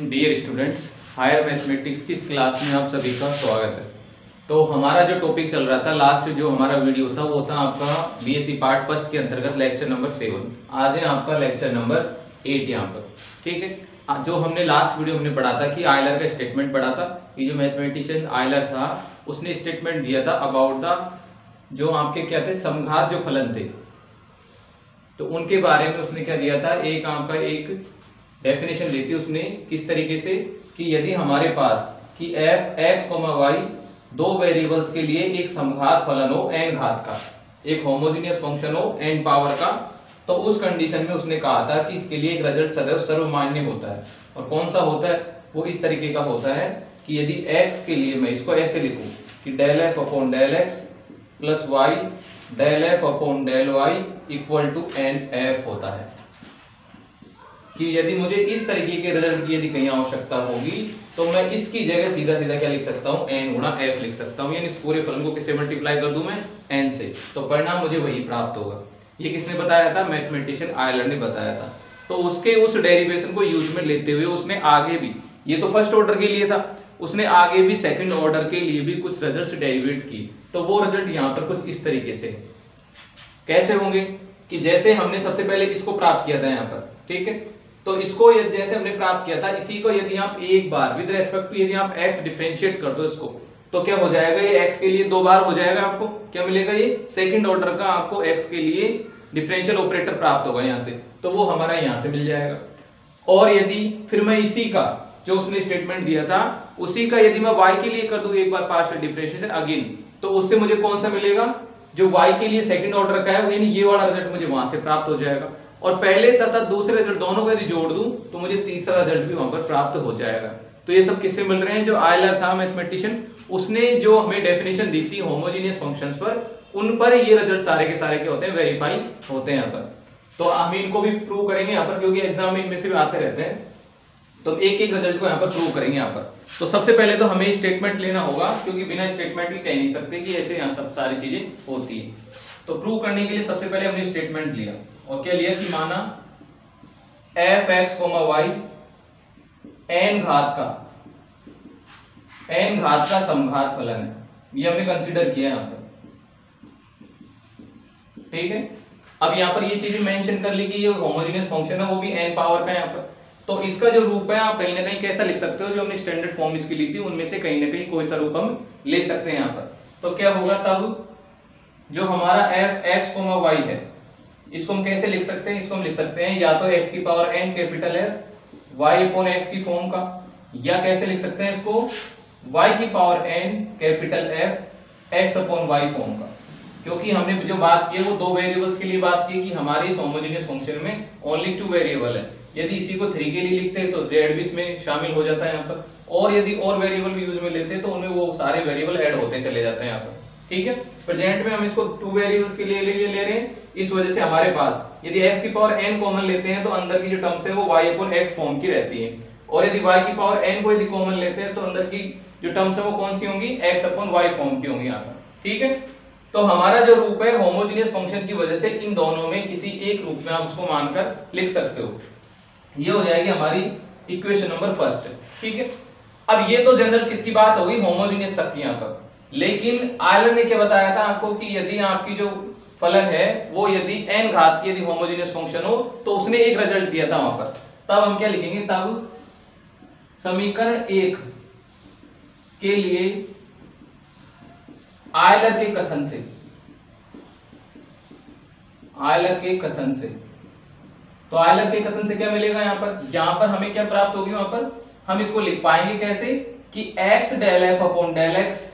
Dear students higher mathematics की class में आप सभी का स्वागत है? तो हमारा जो टॉपिक चल रहा था लास्ट जो हमारा वीडियो था, वो था आपका बीएससी पार्ट फ़र्स्ट के अंतर्गत लेक्चर नंबर सेवन आज है आपका लेक्चर नंबर एट यहाँ पर. ठीक है? जो हमने लास्ट वीडियो हमने पढ़ा था कि आयलर का स्टेटमेंट पढ़ा था, कि जो मैथमेटिशियन आयलर था, उसने स्टेटमेंट दिया था अबाउट द जो आपके क्या थे, समघात जो फलन थे। तो उनके बारे में उसने क्या दिया था? एक आपका एक डेफिनेशन दी थी उसने किस तरीके से कि यदि हमारे पास कि एफ़ एक्स वाई दो वेरिएबल्स के लिए एक समघात फलन हो एन घात का, एक होमोजीनियस फ़ंक्शन हो एन पावर का तो उस कंडीशन में उसने कहा था कि इसके लिए एक रिज़ल्ट सदैव सर्वमान्य होता है। और कौन सा होता है? वो इस तरीके का होता है कि यदि x के लिए मैं इसको ऐसे लिखूं कि del f upon del x plus y del f upon del y equal to n f होता है। कि यदि मुझे इस तरीके के रिज़ल्ट की यदि कहीं आवश्यकता होगी तो मैं इसकी जगह सीधा सीधा क्या लिख सकता हूँ? एन गुणा एफ़ लिख सकता हूँ। यानी इस पूरे फलन को किससे मल्टीप्लाई कर दूँ मैं? एन से। तो परिणाम मुझे वही प्राप्त होगा। ये किसने बताया था? मैथमेटिशियन आयलर ने बताया था। तो उसके उस डेरिवेशन को यूज़ में लेते हुए उसने आगे भी, ये तो फ़र्स्ट ऑर्डर के लिए था, उसने आगे भी सेकंड ऑर्डर के लिए भी कुछ रिजल्ट्स डेरिवेट की। तो वो रिज़ल्ट यहाँ पर कुछ इस तरीके से। कैसे होंगे? कि जैसे हमने सबसे पहले इसको प्राप्त किया था यहाँ पर, ठीक है? तो इसको जैसे हमने प्राप्त किया था, इसी को यदि आप एक बार विद रेस्पेक्ट टू यदि आप x डिफरेंशिएट कर दो इसको तो क्या हो जाएगा? ये x के लिए दो बार हो जाएगा आपको। क्या मिलेगा ये? सेकंड ऑर्डर का आपको x के लिए डिफरेंशियल ऑपरेटर प्राप्त होगा यहाँ से। तो वो हमारा यहाँ से मिल जाएगा। और यदि फिर मैं इसी का, जो उसने स्टेटमेंट दिया था, उसी का यदि मैं y के लिए कर दूँ एक बार पार्शियल डिफरेंशिएशन अगेन तो उससे मुझे कौन सा मिलेगा? जो y के लिए सेकंड ऑर्डर का है यानी ये वाला रिज़ल्ट मुझे वहाँ से प्राप्त हो जाएगा। और पहले तथा दूसरे रिज़ल्ट दोनों को यदि जोड़ दूँ तो मुझे तीसरा रिज़ल्ट भी वहाँ पर प्राप्त हो जाएगा। तो ये सब किससे मिल रहे हैं? जो आयलर था मैथमेटिशियन उसने जो हमें डेफिनेशन दी थी होमोजीनियस फ़ंक्शंस पर, उन पर ये रिज़ल्ट सारे के सारे क्या होते हैं? वेरीफाई होते हैं यहाँ पर। तो हम इनको भी प्रूव करेंगे यहाँ पर, क्योंकि एग्ज़ाम में इनमें से भी आते रहते हैं। तो एक एक रिज़ल्ट को यहाँ पर प्रूव करेंगे यहाँ पर। तो सबसे पहले तो हमें स्टेटमेंट लेना होगा, क्योंकि बिना स्टेटमेंट के कह नहीं सकते कि ऐसे यहाँ सब सारी चीज़ें होती है। तो प्रूव करने के लिए सबसे पहले हमने स्टेटमेंट लिया। और क्या लिया कि माना f x comma y n घात का, एन घात का समघात फलन है। ये हमने कंसीडर किया यहाँ पर। ठीक है? अब यहाँ पर ये चीज़ें मेंशन कर ली कि ये होमोजेनियस फ़ंक्शन है, वो भी एन पावर का यहाँ पर। तो इसका जो रूप है, आप कहीं ना कहीं कैसा लिख सकते हो? जो हमने स्टैंडर्ड फॉर्म इसकी ली थी, उनमें से कहीं ना कहीं कोई सा रूप हम ले सकते हैं यहाँ पर। तो क्या होगा तब? जो हमारा एफ़ एक्स कोमा वाई है इसको हम कैसे लिख सकते हैं? इसको हम लिख सकते हैं, या तो एक्स की पावर एन कैपिटल है वाई अपॉन एक्स की फॉर्म का। या कैसे लिख सकते हैं इसको? y की power n capital f, x upon y form का। क्योंकि हमने जो बात की वो दो वेरिएबल्स के लिए बात की कि हमारे इस होमोजेनियस फ़ंक्शन में ओनली टू वेरिएबल है। यदि इसी को थ्री के लिए लिखते हैं तो z भी इसमें शामिल हो जाता है यहाँ पर। और यदि और वेरिएबल भी यूज़ में लेते हैं तो उनमें वो सारे वेरिएबल ऐड होते चले जाते हैं यहाँ पर। ठीक है? प्रेजेंट में हम इसको टू वेरिएबल्स के लिए ले, ले, रहे हैं। इस वजह से हमारे पास यदि x की पावर n कॉमन लेते हैं तो अंदर की जो टर्म्स है वो y अपॉन x फॉर्म की रहती है। और यदि y की पावर n को यदि कॉमन लेते हैं तो अंदर की जो टर्म्स है वो कौन सी होंगी? x अपॉन y फॉर्म की होंगी यहाँ पर। ठीक है? तो हमारा जो रूप है होमोजीनियस फ़ंक्शन की वजह से इन दोनों में किसी एक रूप में आप उसको मानकर लिख सकते हो। ये हो जाएगी हमारी इक्वेशन नंबर फ़र्स्ट ठीक है? अब ये तो जनरल किसकी बात होगी होमोजीनियस तक की यहाँ पर। लेकिन आयलर ने क्या बताया था आपको कि यदि आपकी जो फलन है, वो यदि एन घात की यदि होमोजीनियस फ़ंक्शन हो तो उसने एक रिज़ल्ट दिया था वहाँ पर। तब हम क्या लिखेंगे? तब समीकरण एक के लिए आयलर के कथन से, आयलर के कथन से। तो आयलर के कथन से क्या मिलेगा यहाँ पर? यहाँ पर हमें क्या प्राप्त होगी वहाँ पर? हम इसको लिख पाएँगे कैसे? कि x del f upon del x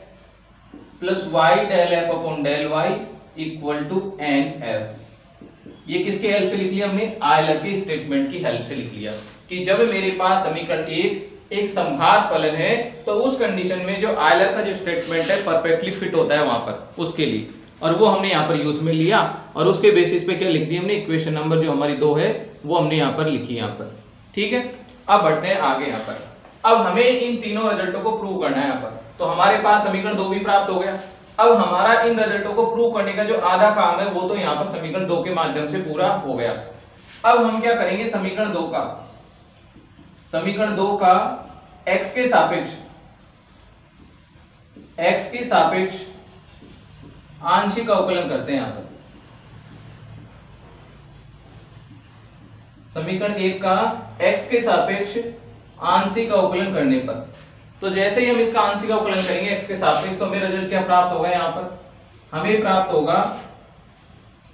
plus y del f upon del y equal to n f. ये किसके हेल्प से लिख लिया हमने? आयलर के स्टेटमेंट की हेल्प से लिख लिया। कि जब मेरे पास समीकरण एक एक संघात फलन है तो उस कंडीशन में जो आयलर का जो स्टेटमेंट है परफेक्टली फिट होता है वहाँ पर, उसके लिए। और वो हमने यहाँ पर यूज़ में लिया, और उसके बेसिस पे क्या लिख दी हमने? इक्वेशन नंबर जो हमारी दो है, वो हमने यहाँ पर लिखी यहाँ पर। ठीक है? अब बढ़ते हैं आगे यहाँ पर। अब हमें इन तीनों रिजल्टों को प्रूव करना है यहाँ पर। तो हमारे पास समीकरण दो भी प्राप्त हो गया। अब हमारा इन रिजल्टों को प्रूव करने का जो आधा काम है, वो तो यहाँ पर समीकरण दो के माध्यम से पूरा हो गया। अब हम क्या करेंगे समीकरण दो का? समीकरण दो का x के सापेक्ष, x के सापेक्ष आंशिक अवकलन करते हैं यहाँ पर। समीकरण एक का x के सापेक्ष आंशिक अवकलन करने पर। तो जैसे ही हम इसका आंशिक अवकलन करेंगे, x के सापेक्ष तो हमें रिज़ल्ट क्या प्राप्त होगा यहाँ पर? हमें प्राप्त होगा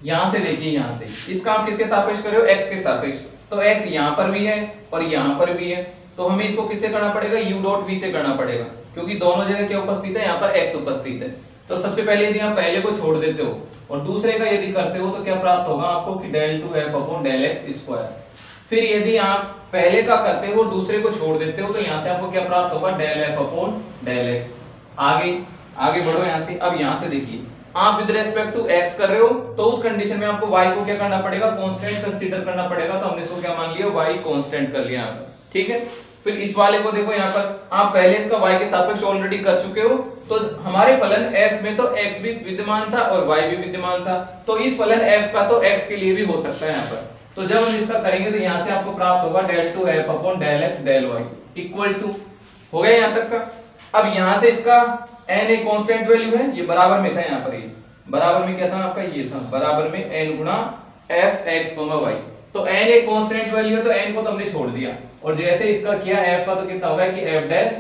यहाँ से देखिए, यहाँ से। इसका आप किसके सापेक्ष कर हो? x के सापेक्ष तो x यहाँ पर भी है और यहाँ पर भी है। तो हमें इसको किससे करना पड़ेगा? यू डॉट वी से करना पड़ेगा। क्योंकि दोनों जगह क्या उपस्थित है? यहाँ पर एक्स उपस्थित है। तो सबसे पहले यदि आप पहले को छोड़ देते हो और दूसरे का यदि करते हो तो क्या प्राप्त होगा आपको कि del two f upon del x square फिर यदि आप पहले का करते हो, दूसरे को छोड़ देते हो तो यहाँ से आपको क्या प्राप्त होगा? Del f upon del x आगे आगे बढ़ो यहाँ से। अब यहाँ से देखिए। आप विद रेस्पेक्ट टू एक्स कर रहे हो तो उस कंडीशन में आपको y को क्या करना पड़ेगा? कांस्टेंट कंसीडर करना पड़ेगा। तो हमने इसको क्या मान लिया? y कांस्टेंट कर लिया ठीक है? फिर इस वाले को देखो यहाँ पर। आप पहले इसका y के सापेक्ष ऑलरेडी कर चुके हो तो हमारे फलन f में तो x भी विद्यमान था और y भी विद्यमान था। तो इस फलन f का तो x के लिए भी हो सकता है यहाँ पर। तो जब हम इसका करेंगे तो यहाँ से आपको प्राप्त होगा del two f upon del x del y equal to. हो गया यहाँ तक का? अब यहाँ से इसका एन एक कांस्टेंट वैल्यू है, ये बराबर में था यहाँ पर, ये बराबर में क्या था आपका? ये था, बराबर में एन गुणा एफ़ एक्स वाई तो एन एक कांस्टेंट वैल्यू है तो एन को तो हमने छोड़ दिया। और जैसे इसका किया एफ़ का तो कितना होगा कि एफ़ डैश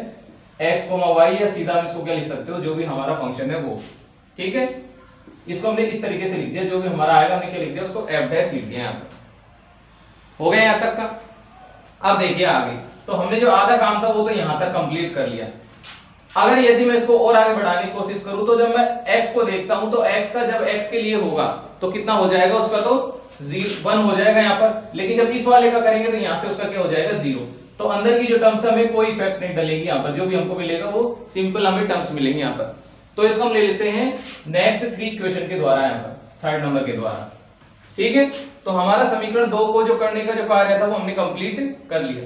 एक्स वाई या सीधा हम इसको क्या लिख सकते हो? जो भी हमारा फ़ंक्शन है वो। ठीक है? इसको हमने इस तरीके से लिख दिया, जो भी हमारा आएगा हमने क्या लिख दिया, उसको एफ़ डैश लिख दिया यहाँ पर। हो गया यहाँ तक का? अब देखिए आगे। तो हमने जो आधा काम था वो तो यहाँ तक कंप्लीट कर लिया। अगर यदि मैं इसको और आगे बढ़ाने की कोशिश करूँ तो जब मैं x को देखता हूँ तो x का जब x के लिए होगा तो कितना हो जाएगा उसका तो वन हो जाएगा यहाँ पर। लेकिन जब इस वाले का करेंगे तो यहाँ से उसका क्या हो जाएगा? ज़ीरो। तो अंदर की जो टर्म्स हमें कोई इफ़ेक्ट नहीं डलेगी यहाँ पर। जो भी हमको मिलेगा, वो सिंपल हमें टर्म्स मिलेंगे यहाँ पर। तो इसको हम ले लेते हैं नेक्स्ट थ्री क्वेश्चन के द्वारा यहाँ पर थर्ड नंबर के द्वारा। ठीक है? तो हमारा समीकरण दो को जो करने का, जो कार्य था, वो हमने कंप्लीट कर लिया।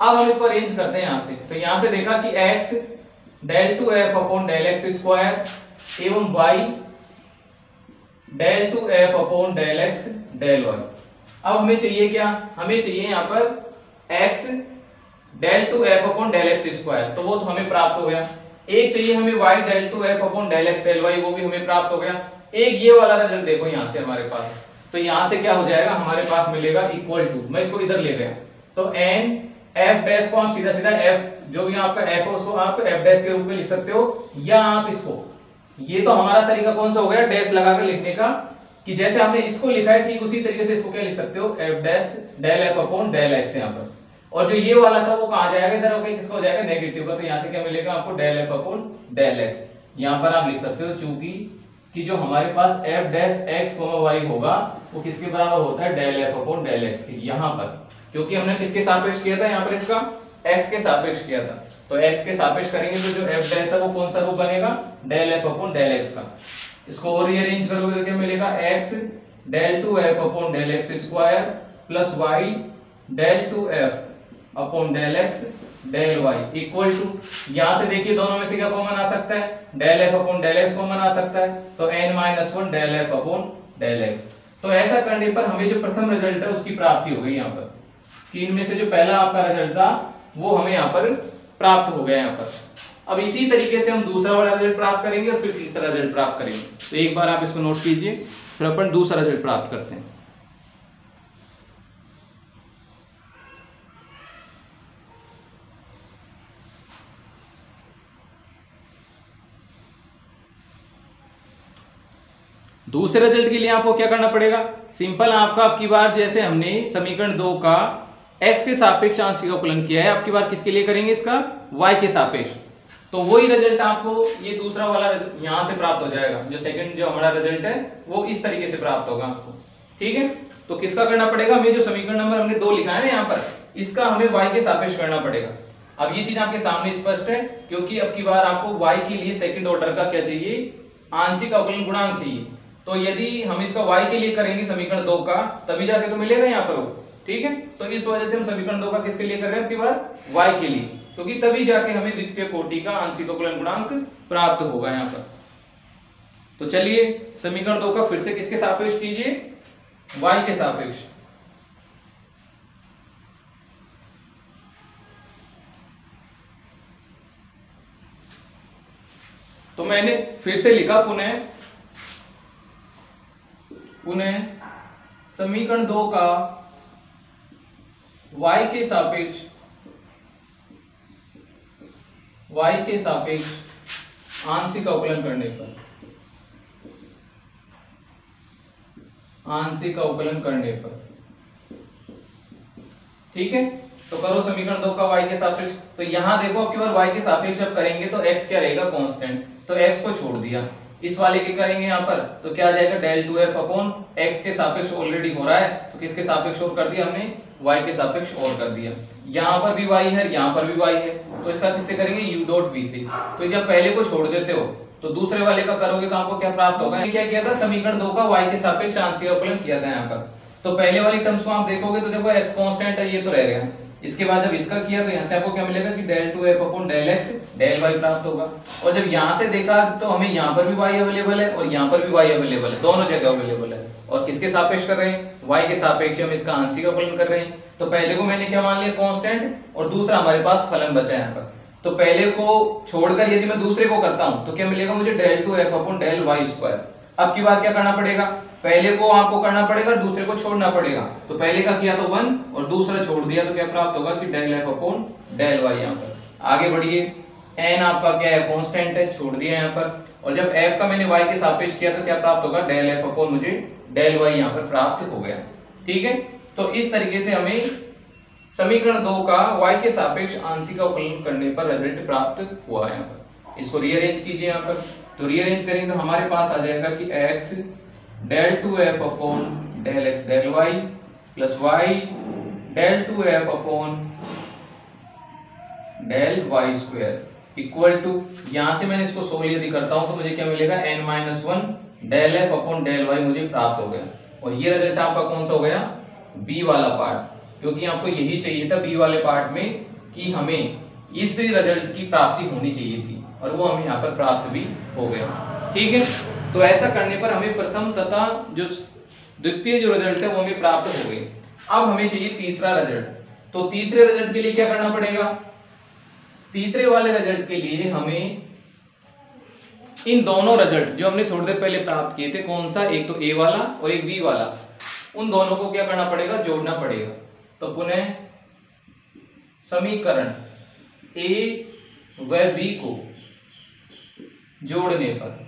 अब हम इसको अरेंज करते हैं यहाँ से। तो यहाँ से देखा कि x del two f upon del x square एवं y del two f upon del x del y अब हमें चाहिए क्या? हमें चाहिए यहाँ पर x del two f upon del x square तो वो तो हमें प्राप्त हो गया। एक चाहिए हमें y del two f upon del x del y वो भी हमें प्राप्त हो गया। एक ये वाला रिज़ल्ट देखो यहाँ से हमारे पास। तो यहाँ से क्या हो जाएगा? हमारे पास मिलेगा इक्वल टू मैं इसको इधर ले गया। तो एन एफ़ डैश को आप सीधा सीधा एफ़ जो भी आपका एफ़ है, उसको आप एफ़ डैश के रूप में लिख सकते हो, या आप इसको। ये तो हमारा तरीका कौन सा हो गया? डैश लगा कर लिखने का। कि जैसे आपने इसको लिखा है, ठीक उसी तरीके से इसको क्या लिख सकते हो? F dash del f upon del x यहाँ पर। और जो ये वाला था, वो कहा जाएगा? इधर ओके किसका हो जाएगा? नेगेटिव का। तो यहाँ से क्या मिलेगा आपको? Del f upon del x यहाँ पर आप लिख सकते हो, चूँकि कि जो हमारे पास एफ़ डैश एक्स वाई होगा, वो किसके बराबर होता है? Del f upon del x के, यहाँ पर। क्योंकि हमने किसके सापेक्ष किया था? यहाँ पर इसका एक्स के सापेक्ष किया था। तो एक्स के सापेक्ष करेंगे तो जो एफ़ डैश है वो कौन सा रूप बनेगा? Del f upon del x का। इसको और रीअरेंज करोगे तो क्या मिलेगा? X del two f upon del x square plus y del two f upon del x, del y, equal to, यहाँ से देखिए दोनों में से क्या कॉमन आ सकता है? Del f upon del x common आ सकता है। तो n minus one del f upon del x. तो ऐसा करने पर हमें जो प्रथम रिज़ल्ट है, उसकी प्राप्ति हो गई यहाँ पर। कि इनमें से जो पहला आपका रिज़ल्ट था, वो हमें यहाँ पर प्राप्त हो गया यहाँ पर। अब इसी तरीके से हम दूसरा वाला रिज़ल्ट प्राप्त करेंगे और फिर तीसरा रिज़ल्ट प्राप्त करेंगे। तो एक बार आप इसको नोट कीजिए, फिर अपन दूसरा रिज़ल्ट प्राप्त करते हैं। दूसरे रिज़ल्ट के लिए आपको क्या करना पड़ेगा? सिंपल आपका, आपकी बार जैसे हमने समीकरण दो का x के सापेक्ष आंशिक अवकलन किया है, आपकी बार किसके लिए करेंगे इसका? Y के सापेक्ष। तो वही रिज़ल्ट आपको, ये दूसरा वाला यहाँ से प्राप्त हो जाएगा। जो सेकंड जो हमारा रिज़ल्ट है, वो इस तरीके से प्राप्त होगा आपको। ठीक है? तो किसका करना पड़ेगा? हमें जो समीकरण नंबर हमने दो लिखा है ना यहाँ पर, इसका हमें वाई के सापेक्ष करना पड़ेगा। अब ये चीज़ आपके सामने स्पष्ट है, क्योंकि अब की बार आपको y के लिए सेकंड ऑर्डर का क्या चाहिए? आंशिक अवकलन गुणांक चाहिए। तो यदि हम इसका वाई के लिए करेंगे समीकरण दो का, तभी जाके तो मिलेगा यहाँ पर वो, ठीक है? तो इस वजह से हम समीकरण दो का किसके लिए कर रहे हैं? आपकी बार वाई के लिए। क्योंकि तभी जाके हमें द्वितीय कोटि का आंशिकोलन गुणांक प्राप्त होगा यहाँ पर। तो चलिए, समीकरण दो का फिर से किसके सापेक्ष कीजिए? y के सापेक्ष। तो मैंने फिर से लिखा पुनः पुनः समीकरण दो का y के सापेक्ष, y के सापेक्ष आंशिक अवकलन करने पर। आंशिक अवकलन करने पर। ठीक है? तो करो समीकरण दो का y के सापेक्ष। तो यहाँ देखो, अब केवल y के सापेक्ष जब करेंगे तो x क्या रहेगा? कांस्टेंट तो x को छोड़ दिया। इस वाले के करेंगे यहाँ पर तो क्या आ जाएगा? Del two f upon x के सापेक्ष ऑलरेडी हो रहा है तो किसके सापेक्ष और कर दिया हमने? y के सापेक्ष और कर दिया। यहाँ पर भी y है यहाँ पर भी y है तो इसका किससे करेंगे? u डॉट v से। तो जब पहले को छोड़ देते हो तो दूसरे वाले का करोगे तो आपको क्या प्राप्त होगा? क्या किया था? समीकरण दो का y के सापेक्ष आंशिक अवकलन किया था यहाँ पर। तो पहले वाली टर्म्स को आप देखोगे तो देखो एक्स कांस्टेंट है, ये तो रह गया। इसके बाद जब इसका किया तो यहाँ से आपको क्या मिलेगा कि del two f upon del x, del y प्राप्त होगा। और जब यहाँ से देखा तो हमें यहाँ पर भी वाई अवेलेबल है और यहाँ पर भी वाई अवेलेबल है। दोनों जगह अवेलेबल है। और किसके सापेक्ष कर रहे हैं? वाई के सापेक्ष हम इसका आंशिक अवकलन कर रहे हैं। तो पहले को मैंने क्या मान लिया? कॉन्स्टेंट और दूसरा हमारे पास फलन बचा यहाँ पर। तो पहले को छोड़कर यदि मैं दूसरे को करता हूँ तो क्या मिलेगा मुझे? Del two f upon del y square. अब की बात क्या करना पड़ेगा? पहले को आपको करना पड़ेगा, दूसरे को छोड़ना पड़ेगा। तो पहले का किया तो वन और दूसरा छोड़ दिया तो क्या प्राप्त होगा कि del f upon del y यहाँ पर। आगे बढ़िए। एन आपका क्या है? कांस्टेंट है, छोड़ दिया यहाँ पर। और जब एफ़ का मैंने वाई के सापेक्ष किया तो क्या प्राप्त होगा? डेल एफ़ अपॉन मुझे डेल वाई यहाँ पर प्राप्त हो गया। ठीक है? तो इस तरीके से हमें समीकरण दो का y के सापेक्ष आंशिक अवकलन करने पर रिज़ल्ट प्राप्त हुआ यहाँ पर। इसको रीअरेंज कीजिए यहाँ पर। तो रीअरेंज करेंगे तो हमारे पास आ जाएगा कि x del two f upon del x del y plus y del two f upon del y square equal to यहाँ से मैंने इसको सोल्व यदि करता हूँ तो मुझे क्या मिलेगा? n minus one del f upon del y मुझे प्राप्त हो गया। और ये रिज़ल्ट आपका कौन सा हो गया? बी वाला पार्ट क्योंकि आपको यही चाहिए था बी वाले पार्ट में कि हमें इस रिज़ल्ट की प्राप्ति होनी चाहिए थी। और वो हमें यहाँ पर प्राप्त भी हो गया। ठीक है? तो ऐसा करने पर हमें प्रथम तथा जो द्वितीय जो रिज़ल्ट है वो हमें प्राप्त हो गए अब हमें चाहिए तीसरा रिज़ल्ट तो तीसरे रिज़ल्ट के लिए क्या करना पड़ेगा? तीसरे वाले रिज़ल्ट के लिए हमें इन दोनों रिज़ल्ट जो हमने थोड़ी देर पहले प्राप्त किए थे, कौन सा? एक तो ए वाला और एक बी वाला। उन दोनों को क्या करना पड़ेगा? जोड़ना पड़ेगा। तो पुनः समीकरण ए व बी को जोड़ने पर।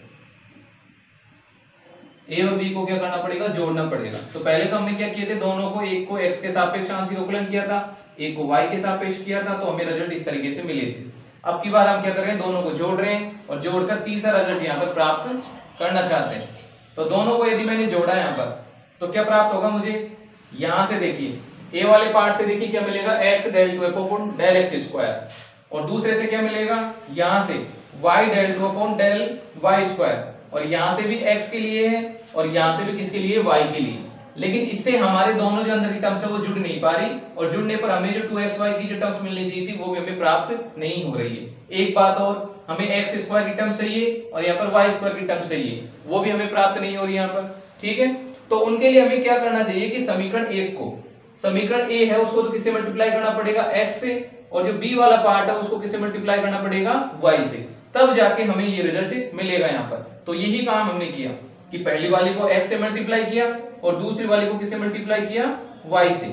ए और बी को क्या करना पड़ेगा? जोड़ना पड़ेगा। तो पहले तो हमने क्या किए थे? दोनों को, एक को एक्स के सापेक्ष आंशिक अवकलन किया था, एक को वाई के सापेक्ष किया था तो हमें रिज़ल्ट इस तरीके से मिले थे। अब की बार हम क्या कर रहे हैं? दोनों को जोड़ रहे हैं और जोड़कर तीसरा रिज़ल्ट यहाँ पर प्राप्त करना चाहते हैं। तो दोनों को यदि मैंने जोड़ा यहाँ पर तो क्या प्राप्त होगा मुझे? यहाँ से देखिए ए वाले पार्ट से देखिए क्या मिलेगा? X del two upon del x square और दूसरे से क्या मिलेगा? यहाँ से y del two upon del y square और यहाँ से भी x के लिए है और यहाँ से भी किसके लिए? y के लिए। लेकिन इससे हमारे दोनों जो अंदर की टर्म्स है, वो जुड़ नहीं पा रही और जुड़ने पर हमें जो 2xy की जो टर्म्स मिलनी चाहिए थी, वो भी हमें प्राप्त नहीं हो रही है। एक बात और, हमें एक्स स्क्वायर की टर्म चाहिए और यहाँ पर वाई स्क्वायर की टर्म चाहिए। वो भी हमें प्राप्त नहीं हो रही यहाँ पर। ठीक है? तो उनके लिए हमें क्या करना चाहिए कि समीकरण एक को, समीकरण ए है, उसको तो किससे मल्टीप्लाई करना पड़ेगा? एक्स से। और जो बी वाला पार्ट है, उसको किससे मल्टीप्लाई करना पड़ेगा? वाई से। तब जाके हमें ये रिज़ल्ट मिलेगा यहाँ पर। तो यही काम हमने किया कि पहली वाली को x से मल्टीप्लाई किया और दूसरी वाली को किससे मल्टीप्लाई किया? Y से।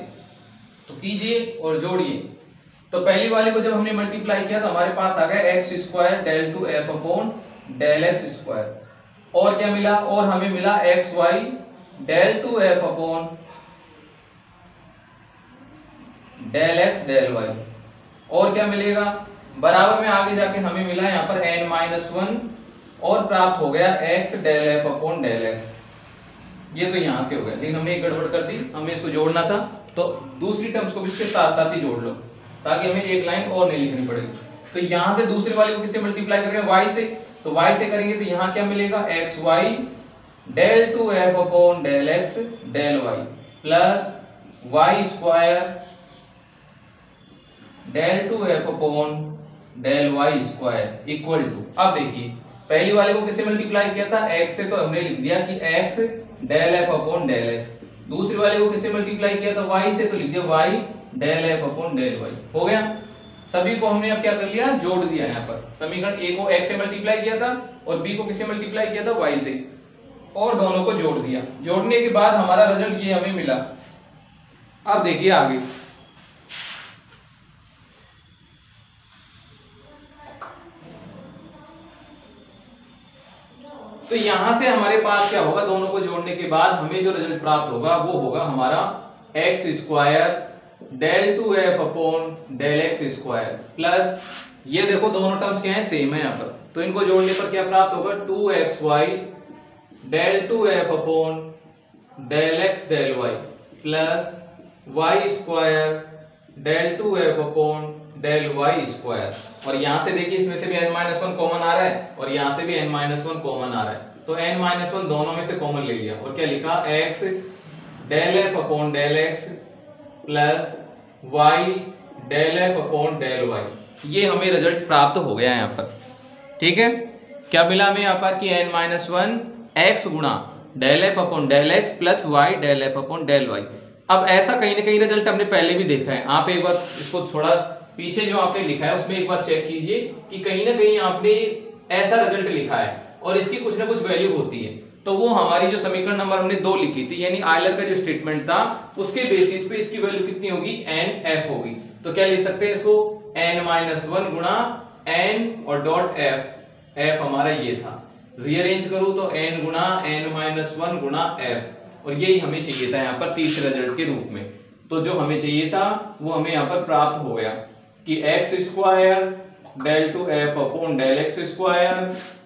तो कीजिए और जोड़िए। तो पहली वाली को जब हमने मल्टीप्लाई किया तो हमारे पास आ गया x square del two f upon del x square और क्या मिला? और हमें मिला x y del two f upon del x del y और क्या मिलेगा? बराबर में आगे जाके हमें मिला यहाँ पर एन माइनस वन और प्राप्त हो गया x del f upon del x ये तो यहाँ से हो गया। लेकिन हमने गड़बड़ कर दी हमें इसको जोड़ना था तो दूसरी टर्म्स को भी इसके साथ साथ ही जोड़ लो, ताकि हमें एक लाइन और नहीं लिखनी पड़ेगी। तो यहाँ से दूसरे वाले को किससे मल्टीप्लाई करेंगे वाई से। तो वाई से करेंगे तो यहाँ क्या मिलेगा? X y del two f upon del x del y plus y square del two f upon del y square equal to अब देखिए पहली वाले को किससे मल्टीप्लाई किया था? X से। तो हमने लिख दिया कि x del f upon del x दूसरे वाले को किससे मल्टीप्लाई किया था? Y से। तो लिख दिया y del f upon del y हो गया? सभी को हमने अब क्या कर लिया? जोड़ दिया यहाँ पर। समीकरण ए को एक्स से मल्टीप्लाई किया था और बी को किससे मल्टीप्लाई किया था? वाई से। और दोनों को जोड़ दिया। जोड़ने के बाद हमारा रिज़ल्ट ये हमें मिला। अब देखिए आगे। तो यहाँ से हमारे पास क्या होगा? दोनों को जोड़ने के बाद हमें जो रिज़ल्ट प्राप्त होगा, वो होगा हमारा x square del two f upon del x square plus ये देखो दोनों टर्म्स क्या है? सेम है यहाँ पर। तो इनको जोड़ने पर क्या प्राप्त होगा? Two x y del two f upon del x del y plus y square del two f upon del y square और यहाँ से देखिए, इसमें से भी n माइनस वन कॉमन आ रहा है और यहाँ से भी n माइनस वन कॉमन आ रहा है। तो n माइनस वन दोनों में से कॉमन ले लिया। और क्या लिखा? X del f upon del x plus y del f upon del y ये हमें रिज़ल्ट प्राप्त हो गया यहाँ पर। ठीक है? क्या मिला हमें यहाँ पर कि n माइनस वन एक्स गुणा del f upon del x plus y del f upon del y अब ऐसा कहीं ना कहीं रिज़ल्ट हमने पहले भी देखा है। आप एक बार इसको थोड़ा पीछे जो आपने लिखा है, उसमें एक बार चेक कीजिए कि कहीं ना कहीं आपने ऐसा रिज़ल्ट लिखा है और इसकी कुछ ना कुछ वैल्यू होती है। तो वो हमारी जो समीकरण नंबर हमने दो लिखी थी, यानी आयलर का जो स्टेटमेंट था, उसके बेसिस पे इसकी वैल्यू कितनी होगी? एन एफ़ होगी। तो क्या लिख सकते हैं इसको? एन माइनस वन गुणा एन और डॉट एफ़ एफ़ हमारा ये था। रीअरेंज करूँ तो एन गुणा एन माइनस वन गुणा एफ़ और यही हमें चाहिए था यहाँ पर तीसरे रिज़ल्ट के रूप में। तो जो हमें चाहिए था, वो हमें यहाँ पर प्राप्त हो गया। कि x square del two f upon del x square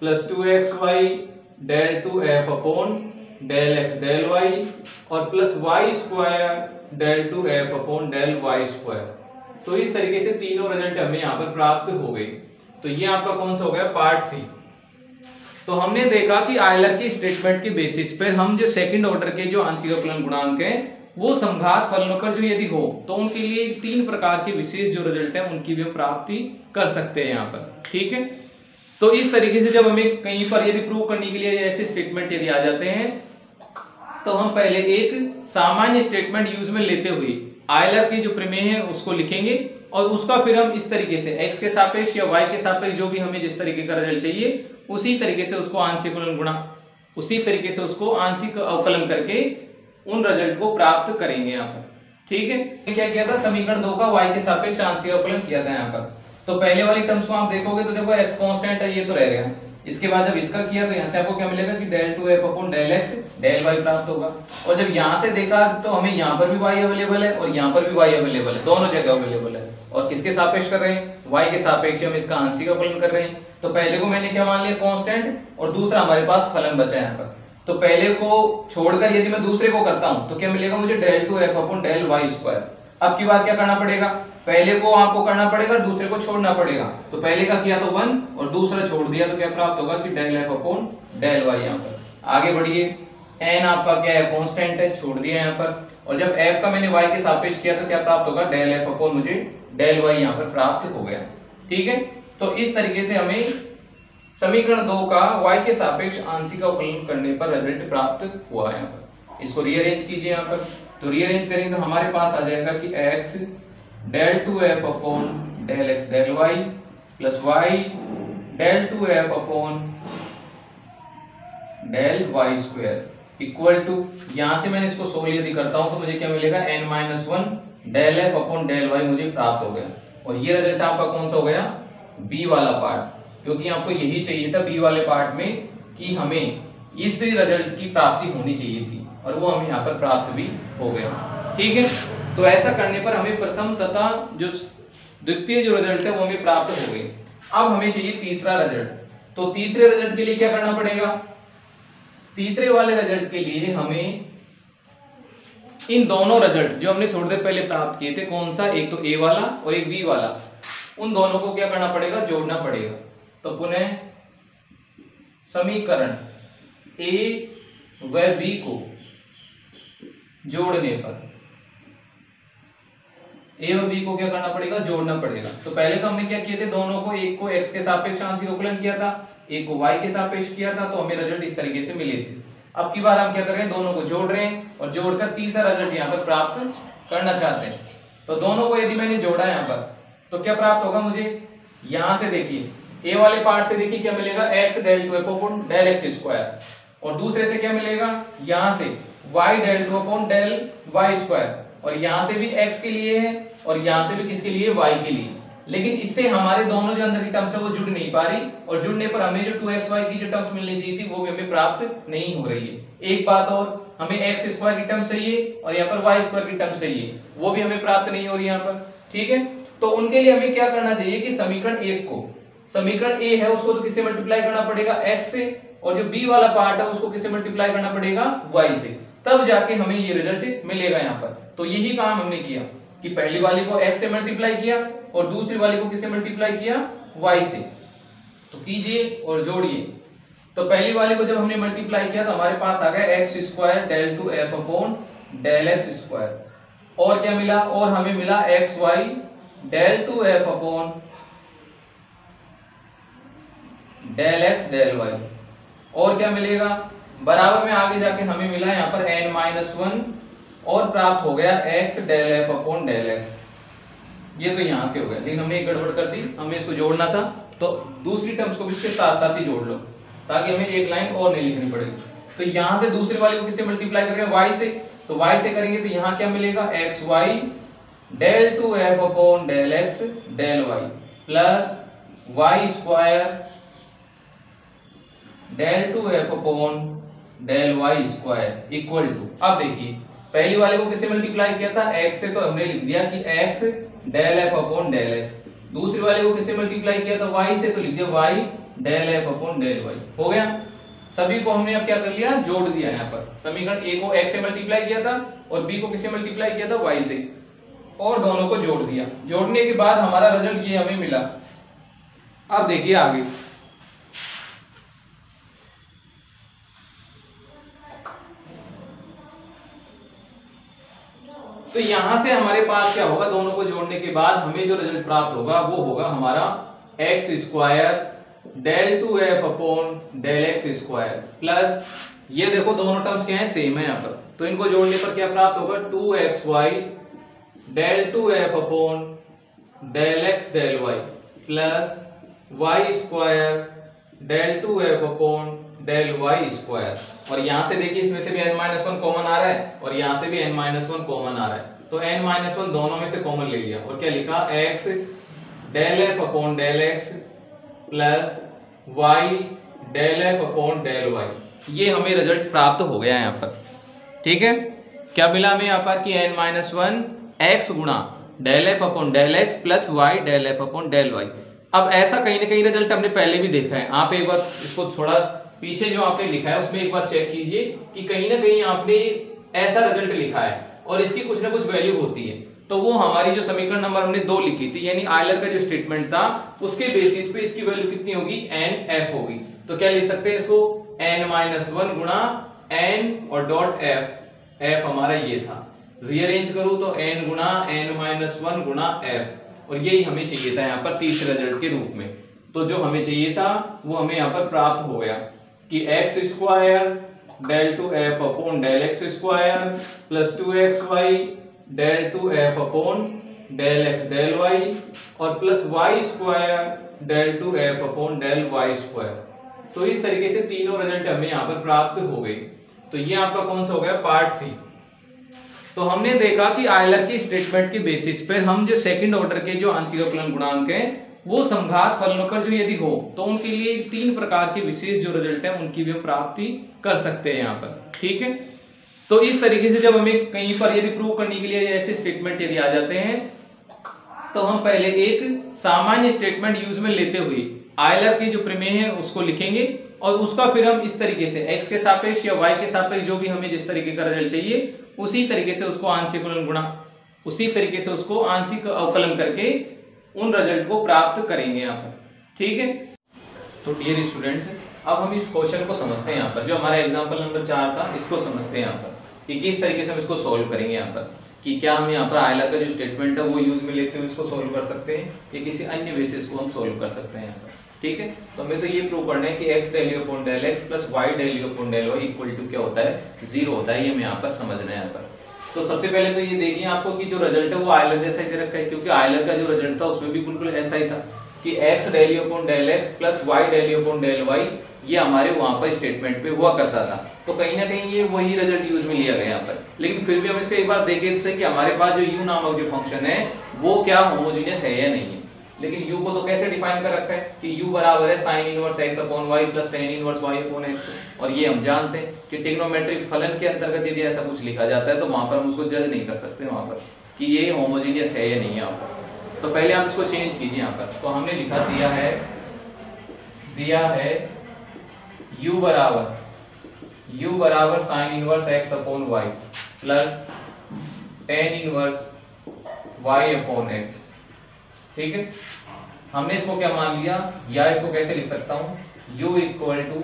plus two x y del two f upon del x del y और plus y square del two f upon del y square तो इस तरीके से तीनों result हमें यहाँ पर प्राप्त हो गए तो ये आपका कौन सा हो गया? पार्ट सी तो हमने देखा कि आयलर की स्टेटमेंट के बेसिस पर हम जो सेकंड ऑर्डर के जो आंशिक गुणांक है वो संघात फलनों जो यदि हो तो उनके लिए तीन प्रकार के विशेष जो रिज़ल्ट है, उनकी भी हम प्राप्ति कर सकते हैं यहाँ पर। ठीक है? तो इस तरीके से जब हमें कहीं पर यदि प्रूव करने के लिए ऐसे स्टेटमेंट यदि आ जाते हैं तो हम पहले एक सामान्य स्टेटमेंट यूज़ में लेते हुए आयलर की जो प्रमेय है, उसको लिखेंगे और उसका फिर हम इस तरीके से x के सापेक्ष या y के सापेक्ष जो भी हमें जिस तरीके का रिज़ल्ट चाहिए, उसी तरीके से उसको आंशिक गुणा, उसी तरीके से उसको आंशिक अवकलन करके उन रिज़ल्ट को प्राप्त करेंगे यहाँ पर। ठीक है? क्या किया था? समीकरण दो का y के सापेक्ष आंशिक अवकलन किया था यहाँ पर। तो पहले वाली टर्म्स को आप देखोगे तो देखो x कांस्टेंट है, ये तो रह गया। इसके बाद जब इसका किया तो यहाँ से आपको क्या मिलेगा कि del two f upon del x del y प्राप्त होगा। और जब यहाँ से देखा तो हमें यहाँ पर भी वाई अवेलेबल है और यहाँ पर भी वाई अवेलेबल है। दोनों जगह अवेलेबल है। और किसके सापेक्ष कर रहे हैं? वाई के सापेक्ष हम इसका आंशिक अवकलन कर रहे हैं। तो पहले को मैंने क्या मान लिया? कांस्टेंट और दूसरा हमारे पास फलन बचा है यहाँ पर। तो पहले को छोड़कर यदि मैं दूसरे को करता हूँ तो क्या मिलेगा मुझे del two f upon del y square? अब की बात क्या करना पड़ेगा? पहले को आपको करना पड़ेगा, दूसरे को छोड़ना पड़ेगा। तो पहले का किया तो वन और दूसरा छोड़ दिया तो क्या प्राप्त होगा कि del f upon del y यहाँ पर। आगे बढ़िए। एन आपका क्या है? कॉन्स्टेंट है, छोड़ दिया यहाँ पर। और जब एफ़ का मैंने वाई के सापेक्ष किया तो क्या प्राप्त होगा? डेल एफ़ अपॉन मुझे डेल वाई यहाँ पर प्राप्त हो गया। ठीक है? तो इस तरीके से हमें समीकरण दो का y के सापेक्ष आंशिक अवकलन करने पर रिज़ल्ट प्राप्त हुआ यहाँ पर। इसको रीअरेंज कीजिए यहाँ पर। तो रीअरेंज करेंगे तो हमारे पास आ जाएगा कि x del two f upon del x del y plus y del two f upon del y square equal to यहाँ से मैंने इसको सोल्व यदि करता हूँ तो मुझे क्या मिलेगा? N minus one del f upon del y मुझे प्राप्त हो गया। और ये रिज़ल्ट आपका कौन सा हो गया? बी वाला पार्ट क्योंकि आपको यही चाहिए था बी वाले पार्ट में कि हमें इस रिज़ल्ट की प्राप्ति होनी चाहिए थी और वो हमें यहाँ पर प्राप्त भी हो गया। ठीक है? तो ऐसा करने पर हमें प्रथम तथा जो द्वितीय जो रिज़ल्ट है वो हमें प्राप्त हो गई। अब हमें चाहिए तीसरा रिज़ल्ट तो तीसरे रिज़ल्ट के लिए क्या करना पड़ेगा? तीसरे वाले रिज़ल्ट के लिए हमें इन दोनों रिज़ल्ट जो हमने थोड़ी देर पहले प्राप्त किए थे, कौन सा? एक तो ए वाला और एक बी वाला। उन दोनों को क्या करना पड़ेगा? जोड़ना पड़ेगा। तो पुनः समीकरण ए व बी को जोड़ने पर। ए और बी को क्या करना पड़ेगा? जोड़ना पड़ेगा। तो पहले तो हमने क्या किए थे? दोनों को, एक को एक्स के सापेक्ष आंशिक उपलन किया था, एक को वाई के सापेक्ष किया था तो हमें रिज़ल्ट इस तरीके से मिले थे। अब की बार हम क्या कर रहे हैं? दोनों को जोड़ रहे हैं और जोड़कर तीसरा रिज़ल्ट यहाँ पर प्राप्त करना चाहते हैं। तो दोनों को यदि मैंने जोड़ा यहाँ पर तो क्या प्राप्त होगा मुझे? यहाँ से देखिए। ए वाले पार्ट से देखिए क्या मिलेगा? X del two upon del x square और दूसरे से क्या मिलेगा? यहाँ से y del two upon del y square और यहाँ से भी x के लिए है और यहाँ से भी किसके लिए? Y के लिए. लेकिन इससे हमारे दोनों जो अंदर की टर्म्स है, वो जुड़ नहीं पा रही और जुड़ने पर हमें जो टू एक्स वाई की जो टर्म्स मिलनी चाहिए थी, वो भी हमें प्राप्त नहीं हो रही है। एक बात और, हमें एक्स स्क्वायर की टर्म चाहिए और यहाँ पर वाई स्क्वायर की टर्म चाहिए। वो भी हमें प्राप्त नहीं हो रही यहाँ पर। ठीक है? तो उनके लिए हमें क्या करना चाहिए कि समीकरण एक को समीकरण ए है, उसको तो किससे मल्टीप्लाई करना पड़ेगा? एक्स से। और जो बी वाला पार्ट है, उसको किससे मल्टीप्लाई करना पड़ेगा? Y से। तब जाके हमें ये रिज़ल्ट मिलेगा यहाँ पर। तो यही काम हमने किया कि पहली वाली को x से मल्टीप्लाई किया और दूसरी वाली को किससे मल्टीप्लाई किया? वाई से। तो कीजिए और जोड़िए। तो पहली वाले को जब हमने मल्टीप्लाई किया तो हमारे पास आ गया x square del two f upon del x square और क्या मिला? और हमें मिला x y del two f upon del x del y और क्या मिलेगा? बराबर में आगे जाके हमें मिला यहाँ पर एन माइनस वन और प्राप्त हो गया x del f upon del x ये तो यहाँ से हो गया। लेकिन हमने एक गड़बड़ कर दी हमें इसको जोड़ना था तो दूसरी टर्म्स को भी इसके साथ साथ ही जोड़ लो, ताकि हमें एक लाइन और नहीं लिखनी पड़ेगी तो यहाँ से दूसरे वाले को किससे मल्टीप्लाई करेंगे? वाई से। तो वाई से करेंगे तो यहाँ क्या मिलेगा? X y del two f upon del x del y plus y square del two f upon del y square equal to अब देखिए, पहली वाले को किससे मल्टीप्लाई किया था? एक्स से तो हमने लिख दिया कि x del f upon del x दूसरी वाले को किससे मल्टीप्लाई किया था? Y से तो लिख दिया y del f upon del y हो गया? सभी को हमने अब क्या कर लिया? जोड़ दिया यहाँ पर। समीकरण ए को x से मल्टीप्लाई किया था और बी को किससे मल्टीप्लाई किया था? वाई से। और दोनों को जोड़ दिया। जोड़ने के बाद हमारा रिज़ल्ट ये हमें मिला। अब देखिए आगे। तो यहाँ से हमारे पास क्या होगा? दोनों को जोड़ने के बाद हमें जो रिज़ल्ट प्राप्त होगा, वो होगा हमारा x square del two f upon del x square plus ये देखो दोनों टर्म्स क्या है? सेम है यहाँ पर। तो इनको जोड़ने पर क्या प्राप्त होगा? Two x y del two f upon del x del y plus y square del two f upon del y square और यहाँ से देखिए, इसमें से भी n माइनस वन कॉमन आ रहा है और यहाँ से भी n माइनस वन कॉमन आ रहा है। तो n माइनस वन दोनों में से कॉमन ले लिया। और क्या लिखा? X del f upon del x plus y del f upon del y ये हमें रिज़ल्ट प्राप्त हो गया यहाँ पर। ठीक है? क्या मिला हमें यहाँ पर कि n माइनस वन एक्स गुणा del f upon del x plus y del f upon del y अब ऐसा कहीं ना कहीं रिज़ल्ट हमने पहले भी देखा है। आप एक बार इसको थोड़ा पीछे जो आपने लिखा है, उसमें एक बार चेक कीजिए कि कहीं ना कहीं आपने ऐसा रिज़ल्ट लिखा है और इसकी कुछ ना कुछ वैल्यू होती है। तो वो हमारी जो समीकरण नंबर हमने दो लिखी थी, यानी आयलर का जो स्टेटमेंट था, उसके बेसिस पे इसकी वैल्यू कितनी होगी? एन एफ़ होगी। तो क्या लिख सकते हैं इसको? एन माइनस वन गुणा एन और डॉट एफ़ एफ़ हमारा ये था। रीअरेंज करूँ तो एन गुणा एन माइनस वन गुणा एफ़ और यही हमें चाहिए था यहाँ पर तीसरे रिज़ल्ट के रूप में। तो जो हमें चाहिए था, वो हमें यहाँ पर प्राप्त हो गया। कि x square del two f upon del x square plus two x y del two f upon del x del y और plus y square del two f upon del y square तो इस तरीके से तीनों result हमें यहाँ पर प्राप्त हो गए तो ये आपका कौन सा हो गया? पार्ट सी तो हमने देखा कि आयलर की स्टेटमेंट के बेसिस पर हम जो सेकंड ऑर्डर के जो आंशिक गुणांक हैं वो संघात फलनों का जो यदि हो तो उनके लिए तीन प्रकार के विशेष जो रिज़ल्ट है, उनकी भी प्राप्ति कर सकते हैं यहाँ पर। ठीक है? तो इस तरीके से जब हमें कहीं पर यदि प्रूव करने के लिए ऐसे स्टेटमेंट यदि आ जाते हैं तो हम पहले एक सामान्य स्टेटमेंट यूज़ में लेते हुए आयलर की जो प्रमेय है, उसको लिखेंगे और उसका फिर हम इस तरीके से x के सापेक्ष या y के सापेक्ष जो भी हमें जिस तरीके का रिज़ल्ट चाहिए, उसी तरीके से उसको आंशिक गुणा, उसी तरीके से उसको आंशिक अवकलन करके उन रिज़ल्ट को प्राप्त करेंगे यहाँ पर। ठीक है? तो डियर स्टूडेंट अब हम इस क्वेश्चन को समझते हैं यहाँ पर। जो हमारा एग्ज़ाम्पल नंबर चार था, इसको समझते हैं यहाँ पर। कि किस तरीके से हम इसको सोल्व करेंगे यहाँ पर। कि क्या हम यहाँ पर आयला का जो स्टेटमेंट है, वो यूज़ में लेते हुए इसको सोल्व कर सकते हैं? या किसी अन्य बेसिस को हम सोल्व कर सकते हैं यहाँ पर। ठीक है? तो हमें तो ये प्रूव करना है कि x del upon del x plus y del upon del y equal to क्या होता है? ज़ीरो होता है, ये हमें यहाँ पर समझना है यहाँ पर। तो सबसे पहले तो ये देखिए आपको कि जो रिज़ल्ट है वो आयलर जैसा ही दे रखा है, क्योंकि आयलर का जो रिज़ल्ट था उसमें भी बिल्कुल ऐसा ही था कि x del del x plus y del del y ये हमारे वहाँ पर स्टेटमेंट पे हुआ करता था। तो कहीं ना कहीं ये वही रिज़ल्ट यूज़ में लिया गया यहाँ पर। लेकिन फिर भी हम इसको एक बार देखे कि हमारे पास जो u नामक जो फ़ंक्शन है, वो क्या होमोजीनियस है या नहीं है। लेकिन u को तो कैसे डिफाइन कर रखा है कि u बराबर है sin inverse x upon y plus tan inverse y upon x और ये हम जानते हैं कि ट्रिग्नोमेट्रिक फलन के अंतर्गत यदि ऐसा कुछ लिखा जाता है तो वहाँ पर हम उसको जज नहीं कर सकते वहाँ पर कि ये होमोजेनियस है या नहीं है तो पहले आप इसको चेंज कीजिए यहाँ पर। तो हमने लिखा दिया है दिया है u बराबर u बराबर sin inverse x upon y plus tan inverse y upon x ठीक है? हमने इसको क्या मान लिया? या इसको कैसे लिख सकता हूँ? u इक्वल टू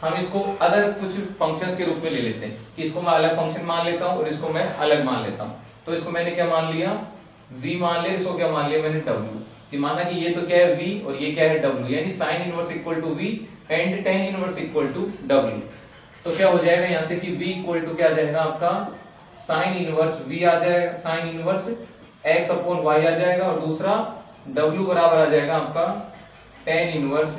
हम इसको अदर कुछ फ़ंक्शंस के रूप में ले लेते हैं। कि इसको मैं अलग फ़ंक्शन मान लेता हूँ और इसको मैं अलग मान लेता हूँ। तो इसको मैंने क्या मान लिया? v मान लिया। इसको क्या मान लिया? मैंने w कि माना कि ये तो क्या है v और ये क्या है w यानी sin inverse equal to v and tan inverse equal to w तो क्या हो जाएगा यहाँ से कि v इक्वल टू क्या आ जाएगा आपका? sin इनवर्स v आ जाएगा। sin inverse x upon y आ जाएगा और दूसरा w बराबर आ जाएगा आपका tan inverse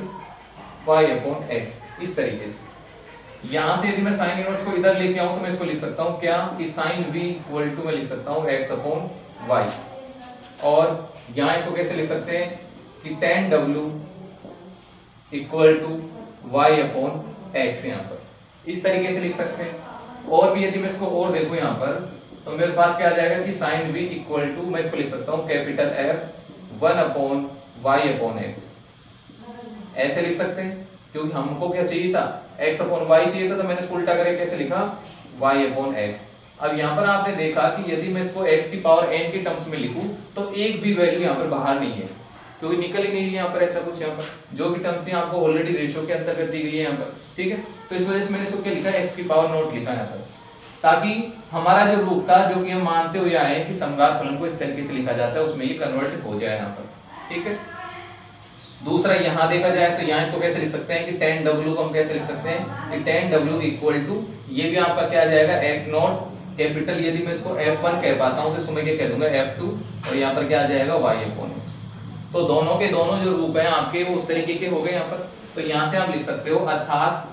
y upon x, इस तरीके से। यहाँ से यदि मैं sin इनवर्स को इधर लेके आऊँ तो मैं इसको लिख सकता हूँ क्या? कि sin v इक्वल टू मैं लिख सकता हूँ x अपॉन y और यहाँ इसको कैसे लिख सकते हैं? कि tan w equal to y upon x यहाँ पर। इस तरीके से लिख सकते हैं। और भी यदि मैं इसको और देखूँ यहाँ पर तो मेरे पास क्या आ जाएगा कि साइन v इक्वल टू मैं इसको लिख सकता हूँ capital F one upon y upon x. ऐसे लिख सकते हैं, क्योंकि हमको क्या चाहिए था? x अपॉन वाई चाहिए था तो मैंने इसको उल्टा करके कैसे लिखा? y upon x. अब यहाँ पर आपने देखा कि यदि मैं इसको x की पावर n के टर्म्स में लिखूं तो एक भी वैल्यू यहाँ पर बाहर नहीं है, क्योंकि निकल ही नहीं रही यहाँ पर ऐसा कुछ यहाँ पर। जो भी टर्म्स थी आपको ऑलरेडी रेशियो के अंतर्गत दी गई है यहाँ पर, ठीक है? तो इस वजह से मैंने इसको क्या लिखा? x की पावर नोट लिखा यहाँ पर। ताकि हमारा जो रूप था, जो कि हम मानते हुए आए कि समघात फलन को इस तरीके से लिखा जाता है, उसमें ये कन्वर्ट हो जाए यहाँ पर। ठीक है? दूसरा यहाँ देखा जाए तो यहाँ इसको कैसे लिख सकते हैं कि tan w को हम कैसे लिख सकते हैं कि tan w इक्वल टू ये भी आपका क्या आ जाएगा x नॉट कैपिटल यदि मैं इसको एफ़ वन कह पाता हूँ तो इसको मैं क्या कह दूँगा एफ़ टू और यहाँ पर क्या आ जाएगा वाई एफ़ x तो दोनों के दोनों जो रूप है आपके, वो उस तरीके के हो गए यहाँ पर। तो यहाँ से आप लिख सकते हो, अर्थात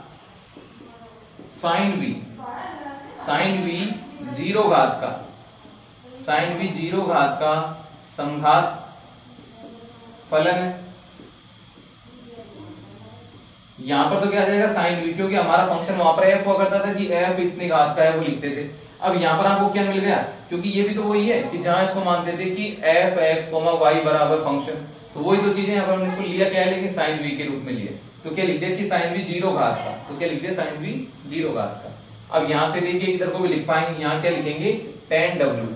sine v sin v zero घात का। साइन v ज़ीरो घात का संघात फलन है। यहाँ पर तो क्या आ जाएगा साइन वी क्योंकि हमारा फ़ंक्शन वहाँ पर एफ़ हुआ करता था कि एफ़ इतने घात का है, वो लिखते थे। अब यहाँ पर आपको क्या मिल गया? क्योंकि ये भी तो वही है कि जहाँ इसको मानते थे कि एफ़ एक्स कोमा वाई बराबर फ़ंक्शन तो वही तो चीज़ें पर हमने इसको लिया, क्या है, लेकिन साइन वी के रूप में लिए। तो क्या लिख दिया कि साइन वी ज़ीरो घात का? तो क्या लिख दिया? साइन वी ज़ीरो घात का। अब यहाँ से देखिए, इधर को भी लिख पाएँगे, यहाँ क्या लिखेंगे? Tan W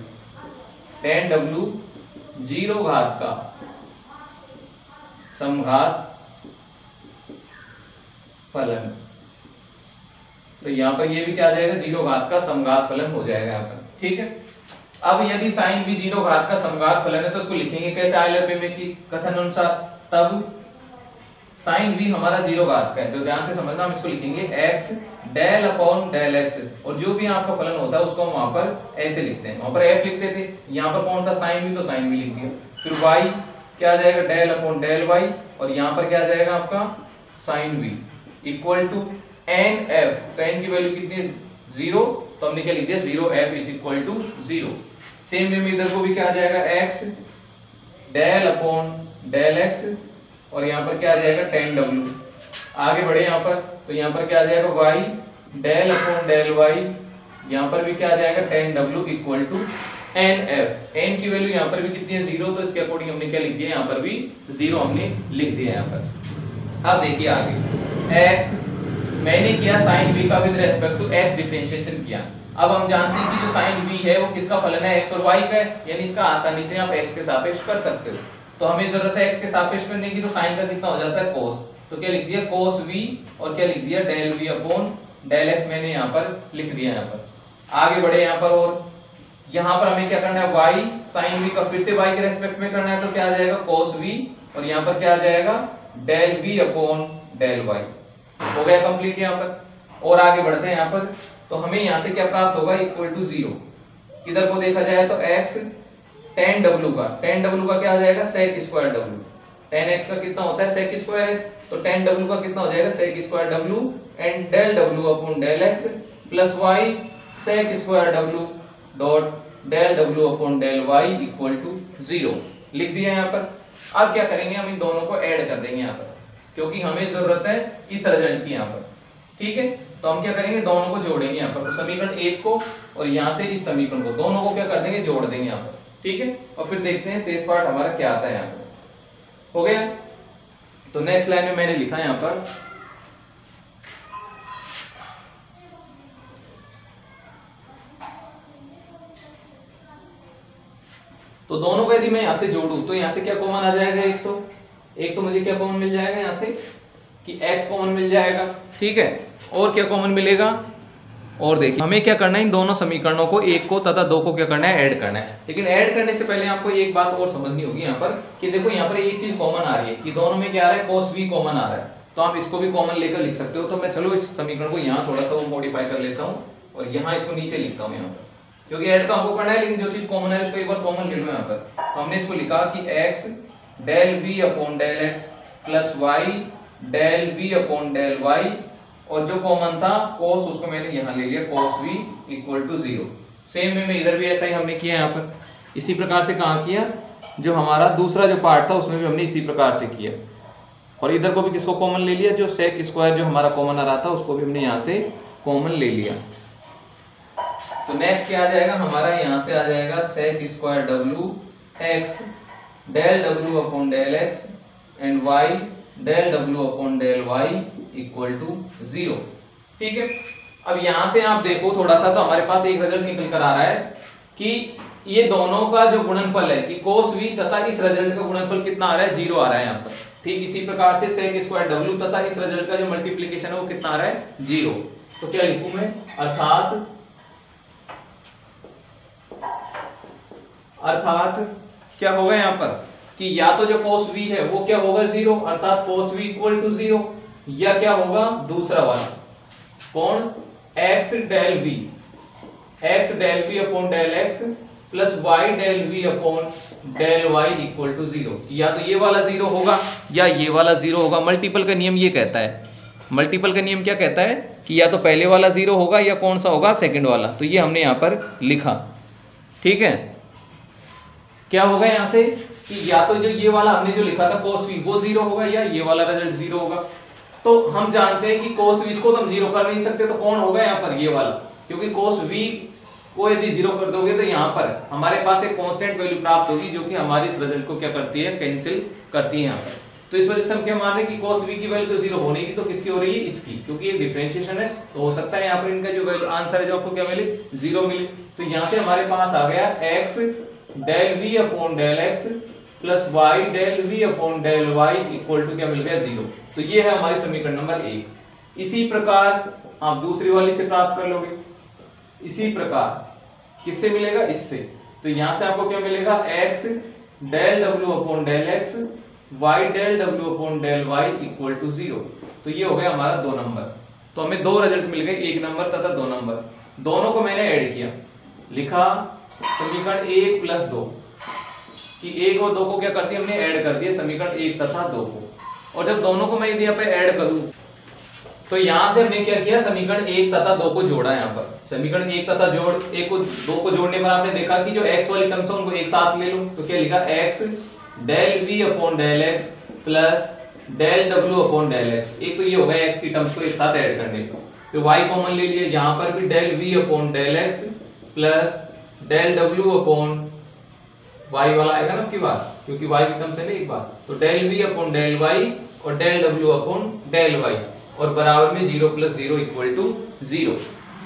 tan W zero घात का समघात फलन। तो यहाँ पर ये भी क्या आ जाएगा? ज़ीरो घात का समघात फलन हो जाएगा यहाँ पर, ठीक है? अब यदि साइन भी ज़ीरो घात का समघात फलन है तो उसको लिखेंगे कैसे आयलर पे में की कथन अनुसार? तब साइन भी हमारा ज़ीरो घात का है। तो ध्यान से समझना, हम इसको लिखेंगे x del upon del x और जो भी आपका फलन होता है, उसको हम वहाँ पर ऐसे लिखते हैं। वहाँ पर एफ़ लिखते थे, यहाँ पर कौन था? साइन भी तो साइन भी लिख दिया। फिर वाई क्या आ जाएगा? डेल अपॉन डेल वाई और यहाँ पर क्या आ जाएगा आपका? Sine v equal to n f तो एन की वैल्यू कितनी है? ज़ीरो तो हमने क्या लिख दिया? Zero f is equal to zero same way में इधर को भी क्या आ जाएगा? X del upon del x और यहाँ पर क्या आ जाएगा? टेन डब्ल्यू आगे बढ़े यहाँ पर तो यहाँ पर क्या आ जाएगा? Y del upon del y यहाँ पर भी क्या आ जाएगा? Tan W equal to n f n की वैल्यू यहाँ पर भी कितनी है? ज़ीरो तो इसके अकॉर्डिंग हमने क्या लिख दिया? यहाँ पर भी ज़ीरो हमने लिख दिया यहाँ पर। अब देखिए आगे। x, मैंने किया sin v का with respect to x differentiation किया। अब हम जानते हैं कि जो साइन बी है, वो किसका फलन है? एक्स और वाई का यानी इसका आसानी से आप एक्स के सापेक्ष कर सकते हो। तो हमें ज़रूरत है एक्स के सापेक्ष करने की तो साइन का कितना हो जाता है? कोस तो क्या लिख दिया? कोस वी और क्या लिख दिया? Del v upon del x मैंने यहाँ पर लिख दिया यहाँ पर। आगे बढ़े यहाँ पर और यहाँ पर हमें क्या करना है? वाई साइन v का फिर से वाई के रेस्पेक्ट में करना है तो क्या आ जाएगा? Cos v और यहाँ पर क्या आ जाएगा? Del v upon del y हो गया कंप्लीट यहाँ पर। और आगे बढ़ते हैं यहाँ पर। तो हमें यहाँ से क्या प्राप्त होगा? इक्वल टू ज़ीरो इधर को देखा जाए तो x टेन डब्ल्यू का। टेन डब्ल्यू का क्या आ जाएगा? Sec square W tan X का कितना होता है सेक स्क्वायर एक्स तो टेन डब्ल्यू का कितना हो जाएगा sec square W and del W upon del X plus Y sec square W dot del W upon del Y equal to zero लिख दिया यहाँ पर। अब क्या करेंगे, हम इन दोनों को ऐड कर देंगे यहाँ पर, क्योंकि हमें ज़रूरत है इस रिज़ल्ट की यहाँ पर। ठीक है? तो हम क्या करेंगे, दोनों को जोड़ेंगे यहाँ पर। तो समीकरण एक को और यहाँ से इस समीकरण को। दोनों को क्या कर देंगे, जोड़ देंगे यहाँ पर। ठीक है? और फिर देखते हैं शेष पार्ट हमारा क्या आता है यहाँ पर। हो गया? तो नेक्स्ट लाइन में मैंने लिखा यहाँ पर तो दोनों को यदि मैं यहाँ से जोड़ू तो यहाँ से क्या कॉमन आ जाएगा एक तो? एक तो मुझे क्या कॉमन मिल जाएगा यहाँ से? कि x कॉमन मिल जाएगा। ठीक है? और क्या कॉमन मिलेगा? और देखिए, हमें क्या करना है? इन दोनों समीकरणों को, एक को तथा दो को क्या करना है? ऐड करना है। लेकिन ऐड करने से पहले आपको एक बात और समझनी होगी यहाँ पर कि देखो, यहाँ पर एक चीज़ कॉमन आ रही है कि दोनों में क्या आ रहा है? cos v कॉमन आ रहा है। तो आप इसको भी कॉमन लेकर लिख सकते हो। तो मैं चलो इस समीकरण को यहाँ थोड़ा सा मॉडिफाई कर लेता हूँ और यहाँ इसको नीचे लिखता हूँ यहाँ पर। क्योंकि ऐड तो हमको करना है, लेकिन जो चीज़ कॉमन है, उसको एक बार कॉमन ले लो यहाँ पर। तो हमने इसको लिखा कि x del v upon del x plus y del v upon del y और जो कॉमन था, cos, उसको मैंने यहाँ ले लिया, cos v equal to zero same way में इधर भी ऐसा ही हमने किया यहाँ पर। इसी प्रकार से कहा किया? जो हमारा दूसरा जो पार्ट था, उसमें भी हमने इसी प्रकार से किया। और इधर को भी किसको कॉमन ले लिया? जो सेक स्क्वायर जो हमारा कॉमन आ रहा था, उसको भी हमने यहाँ से कॉमन ले लिया। तो नेक्स्ट क्या आ जाएगा? हमारा यहाँ से आ जाएगा sec square W X del W upon del X and Y del W upon del Y equal to zero ठीक है? अब यहाँ से आप देखो थोड़ा सा तो हमारे पास एक रिज़ल्ट निकल कर आ रहा है कि ये दोनों का जो गुणनफल है, कि कोस v तथा इस रिज़ल्ट का गुणनफल कितना आ रहा है? ज़ीरो आ रहा है यहाँ पर। ठीक, इसी प्रकार से सेक स्क्वायर डब्ल्यू तथा इस रिज़ल्ट का जो मल्टीप्लीकेशन है वो कितना आ रहा है? ज़ीरो तो क्या लिखू मैं? अर्थात अर्थात क्या होगा यहाँ पर? कि या तो जो cos v है वो क्या होगा ज़ीरो अर्थात cos v equal to zero या क्या होगा? दूसरा वाला। कौन x del v x del v upon del x plus y del v upon del y equal to zero या तो ये वाला ज़ीरो होगा, या ये वाला ज़ीरो होगा। मल्टीपल का नियम ये कहता है। मल्टीपल का नियम क्या कहता है? कि या तो पहले वाला ज़ीरो होगा या कौन सा होगा? सेकंड वाला। तो ये हमने यहाँ पर लिखा। ठीक है? क्या होगा यहाँ से? कि या तो जो ये वाला हमने जो लिखा था cos v, वो ज़ीरो होगा या ये वाला रिज़ल्ट ज़ीरो होगा। तो हम जानते हैं कि cos v को तो हम ज़ीरो कर नहीं सकते तो कौन होगा यहाँ पर ये वाला? क्योंकि cos v को यदि ज़ीरो कर दोगे तो यहाँ पर हमारे पास एक कांस्टेंट वैल्यू प्राप्त होगी जो कि हमारे इस रिज़ल्ट को क्या करती है? कैंसिल करती है यहाँ पर। तो इस वजह से हम क्या मान रहे हैं कि cos v की वैल्यू तो ज़ीरो होने की तो किसकी हो रही है? इसकी। क्योंकि ये डिफरेंशिएशन है तो हो सकता है यहाँ पर इनका जो वैल्यू आंसर है जो आपको क्या मिले? ज़ीरो मिले। तो यहाँ से हमारे पास आ गया x del v upon del x plus y del v upon del y equal to क्या मिल गया ज़ीरो तो ये है हमारी समीकरण नंबर एक। इसी प्रकार आप दूसरी वाली से प्राप्त कर लोगे। इसी प्रकार किससे मिलेगा? इससे। तो यहाँ से आपको क्या मिलेगा? x del w upon del x, y del w upon del y equal to zero तो ये हो गया हमारा दो नंबर। तो हमें दो रिज़ल्ट मिल गए, एक नंबर तथा दो नंबर। दोनों को मैंने ऐड किया। लिखा समीकरण एक प्लस दो। कि एक और दो को क्या करती है? हमने ऐड कर दिया, समीकरण एक तथा दो को। और जब दोनों को मैं यदि यहाँ पे ऐड करूँ तो यहाँ से हमने क्या किया? समीकरण एक तथा दो को जोड़ा यहाँ पर। समीकरण एक तथा जोड़, एक को, दो को जोड़ने पर आपने देखा कि जो एक्स वाली टर्म्स उनको एक साथ ले लो। तो क्या लिखा? X del v upon del x plus del W upon del x एक तो ये होगा एक्स की टर्म्स को एक साथ ऐड करने तो वाई कॉमन ले लिया। यहाँ पर भी del v upon del x plus del W upon y वाला आएगा ना आपकी बात, क्योंकि की टर्म से नहीं, एक बात। तो del v upon del y और del w upon del y, और बराबर में zero plus zero equal to zero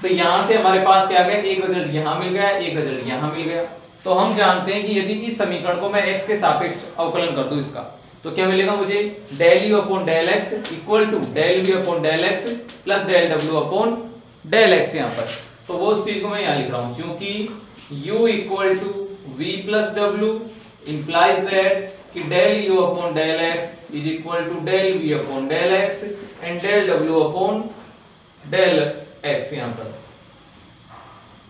तो यहाँ से हमारे पास क्या गया? एक रिज़ल्ट यहाँ मिल गया, एक रिज़ल्ट यहाँ मिल गया। तो हम जानते हैं कि यदि इस समीकरण को मैं x के सापेक्ष अवकलन कर दूँ इसका तो क्या मिलेगा मुझे? Del u upon del x equal to del v upon del x plus del w upon del x यहाँ पर। तो वो उस चीज़ को मैं यहाँ लिख रहा हूँ, क्योंकि u equal to v plus w implies that कि del u upon del x is equal to del v upon del x and del w upon del x यहाँ पर।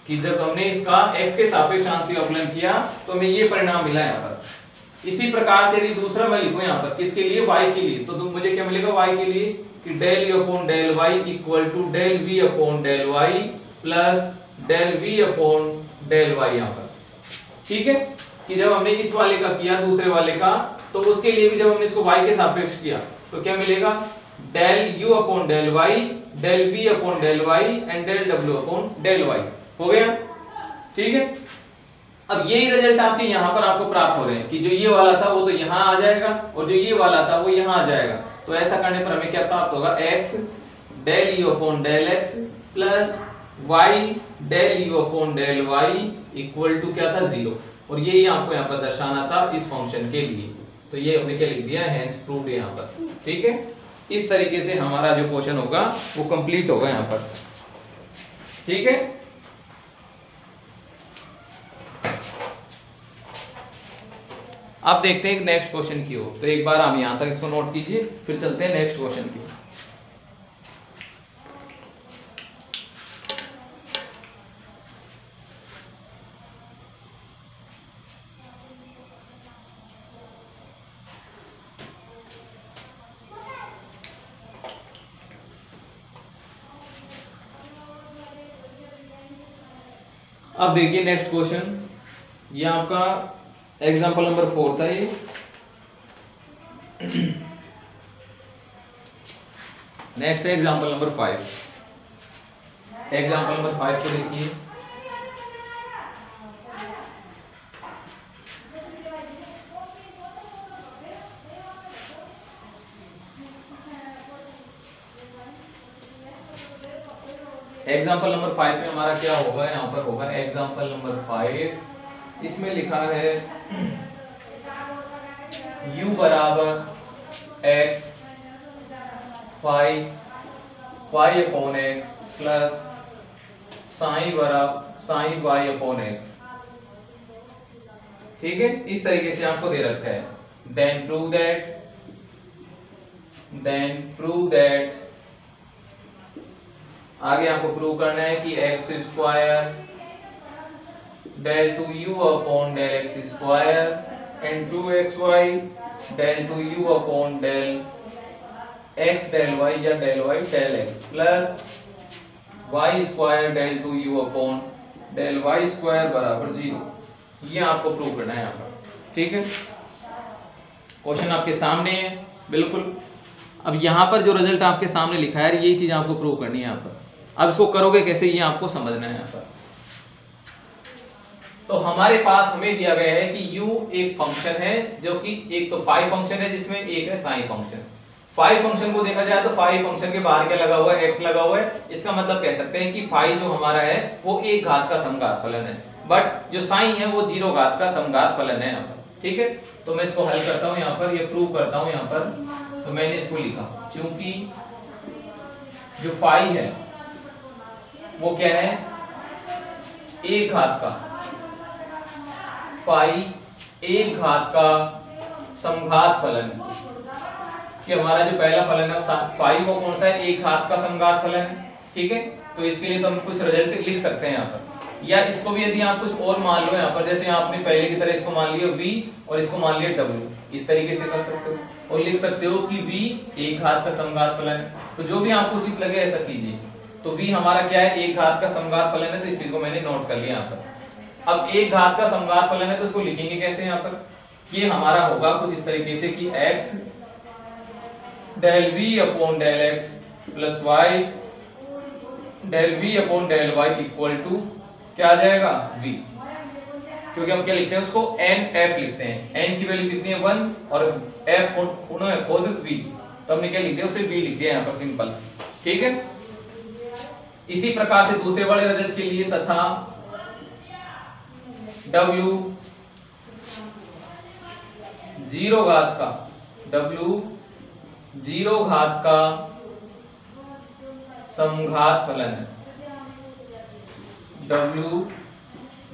कि जब हमने इसका x के सापेक्ष आंशिक अवकलन किया तो हमें ये परिणाम मिला यहाँ पर। इसी प्रकार से यदि दूसरा मैं लिखूं यहाँ पर, किसके लिए? Y के लिए। तो तुम, मुझे क्या मिलेगा y के लिए? कि del u upon del y equal to del v upon del y plus del v upon del y यहाँ पर। ठीक है? कि जब हमने इस वाले का किया, दूसरे वाले का तो उसके लिए भी जब हमने इसको y के सापेक्ष किया तो क्या मिलेगा? Del u upon del y del v upon del y and del w upon del y हो गया? ठीक है? अब यही रिज़ल्ट आपके यहाँ पर आपको प्राप्त हो रहे हैं कि जो ये वाला था, वो तो यहाँ आ जाएगा, और जो ये वाला था, वो यहाँ आ जाएगा। तो ऐसा करने पर हमें क्या प्राप्त होगा? x del u upon del x plus y del u upon del y equal to क्या था? ज़ीरो और यही आपको यहाँ पर दर्शाना था इस फ़ंक्शन के लिए। तो ये हमने क्या लिख दिया? हैंस प्रूव्ड यहाँ पर। ठीक है? इस तरीके से हमारा जो क्वेश्चन होगा, वो कंप्लीट होगा यहाँ पर। ठीक है? अब देखते हैं नेक्स्ट क्वेश्चन की ओर। तो एक बार हम यहाँ तक इसको नोट कीजिए, फिर चलते हैं नेक्स्ट क्वेश्चन की अब देखिए नेक्स्ट क्वेश्चन ये आपका एग्ज़ाम्पल नंबर फोर था ये। नेक्स्ट है example number five example number five को देखिए। एग्ज़ाम्पल नंबर फाइव में हमारा क्या होगा? यहाँ पर होगा एग्ज़ाम्पल नंबर फाइव इसमें लिखा है, u बराबर x five five upon x plus psi बराबर साई वाई अपॉन एक्स ठीक है? इस तरीके से आपको दे रखा है। Then prove that then prove that आगे आपको प्रूव करना है कि x square del two u upon del x square and two x y del two u upon del x del y या del y del x plus y square del two u upon del y square बराबर zero ये आपको prove करना है यहाँ पर। ठीक है? क्वेश्चन आपके सामने है। बिल्कुल। अब यहाँ पर जो रिज़ल्ट आपके सामने लिखा है यही चीज़ आपको प्रूव करनी है यहाँ पर। अब इसको करोगे कैसे? ये आपको समझना है यहाँ पर। तो हमारे पास हमें दिया गया है कि u एक फ़ंक्शन है, जो कि एक तो फाइव फ़ंक्शन है, जिसमें एक है साइन फ़ंक्शन फाइव फ़ंक्शन को देखा जाए तो फाइव फ़ंक्शन के बाहर क्या लगा हुआ है? एक्स लगा हुआ है। इसका मतलब कह सकते हैं कि फाइव जो हमारा है, वो एक घात का समघात फलन है। बट जो साइन है, वो ज़ीरो घात का समघात फलन है यहाँ पर। ठीक है? तो मैं इसको हल करता हूँ यहाँ पर, ये प्रूव करता हूँ यहाँ पर। तो मैंने इसको लिखा क्योंकि जो फाइव है वो क्या है? एक घात का। पाई, एक घात का समघात फलन। कि हमारा जो पहला फलन है पाई वो कौन सा है? एक घात का समघात फलन है। ठीक है? तो इसके लिए तो हम कुछ रिज़ल्ट लिख सकते हैं यहाँ पर। या इसको भी यदि आप कुछ और मान लो यहाँ पर, जैसे आपने पहले की तरह इसको मान लिया v और इसको मान लिया w इस तरीके से कर सकते हो। और लिख सकते हो कि v एक घात का समघात फलन है। तो जो भी आपको उचित लगे ऐसा कीजिए। तो v हमारा क्या है? एक घात का समघात फलन है तो इस चीज़ को मैंने नोट कर लिया यहाँ पर। अब एक घात का समघात फलन है तो इसको लिखेंगे कैसे यहाँ पर? ये हमारा होगा कुछ इस तरीके से कि x del v upon del x plus y del v upon del y equal to क्या आ जाएगा? v क्योंकि हम क्या लिखते हैं उसको? n f लिखते हैं। n की वैल्यू कितनी है? वन और पुनः खुद v तो हमने क्या लिख दिया? उसे v लिख दिया यहाँ पर सिंपल ठीक है? इसी प्रकार से दूसरे वाले रिज़ल्ट के लिए तथा W ज़ीरो घात का, W ज़ीरो घात का समघात फलन है। W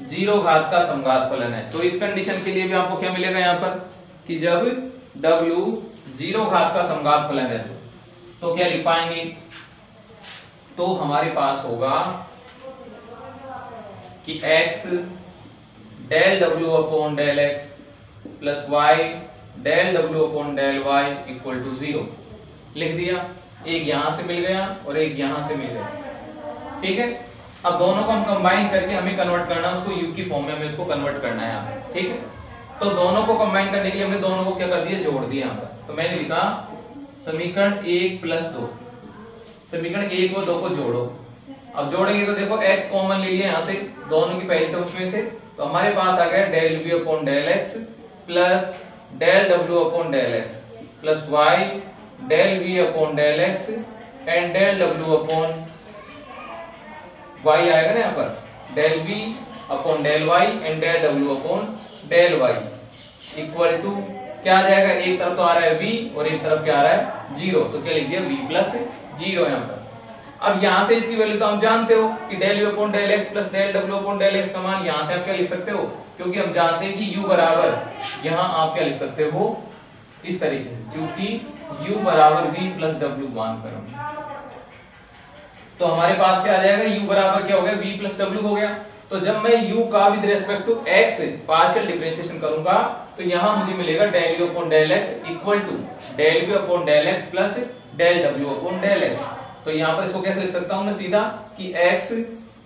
ज़ीरो घात का समघात फलन है। तो इस कंडीशन के लिए भी आपको क्या मिलेगा यहाँ पर? कि जब W ज़ीरो घात का समघात फलन है तो क्या लिख पाएँगे? तो हमारे पास होगा कि x del W upon del X plus Y del W upon del Y equal to zero लिख दिया। एक यहाँ से मिल गया और एक यहाँ से मिल गया। ठीक है? अब दोनों को हम कंबाइन करके हमें कन्वर्ट करना है, उसको यू की फॉर्म में हमें उसको कन्वर्ट करना है ठीक है? तो दोनों को कंबाइन करने के लिए हमने दोनों को क्या कर दिया? जोड़ दिया तो मैंने लिखा समीकरण एक प्लस दो। समीकरण एक व दो को जोड़ो। अब जोड़ेंगे तो देखो x कॉमन ले लिया यहाँ से, दोनों की पहली तरफ़ उसमें से। तो हमारे पास आ गया del V upon del X plus del W upon del X plus Y del V upon del X and del W upon Y आएगा ना यहाँ पर। Del V upon del Y and del W upon del Y equal to क्या आ जाएगा? एक तरफ़ तो आ रहा है वी और एक तरफ़ क्या आ रहा है? ज़ीरो तो क्या लिख दिया? V प्लस ज़ीरो यहाँ पर। अब यहाँ से इसकी वैल्यू तो हम जानते हो कि del u upon del x plus del W upon del x का मान यहाँ से आप क्या लिख सकते हो? क्योंकि हम जानते हैं कि u बराबर यहाँ आप क्या लिख सकते हो? इस तरीके से, क्योंकि u बराबर v प्लस डब्ल्यू मान कर तो हमारे पास क्या आ जाएगा? U बराबर क्या हो गया? V प्लस डब्ल्यू हो गया। तो जब मैं u का with respect to x partial differentiation करूँगा तो यहाँ मुझे मिलेगा del u upon del x equal to del v upon del x plus del w upon del x. तो यहाँ पर इसको कैसे लिख सकता हूँ मैं सीधा कि x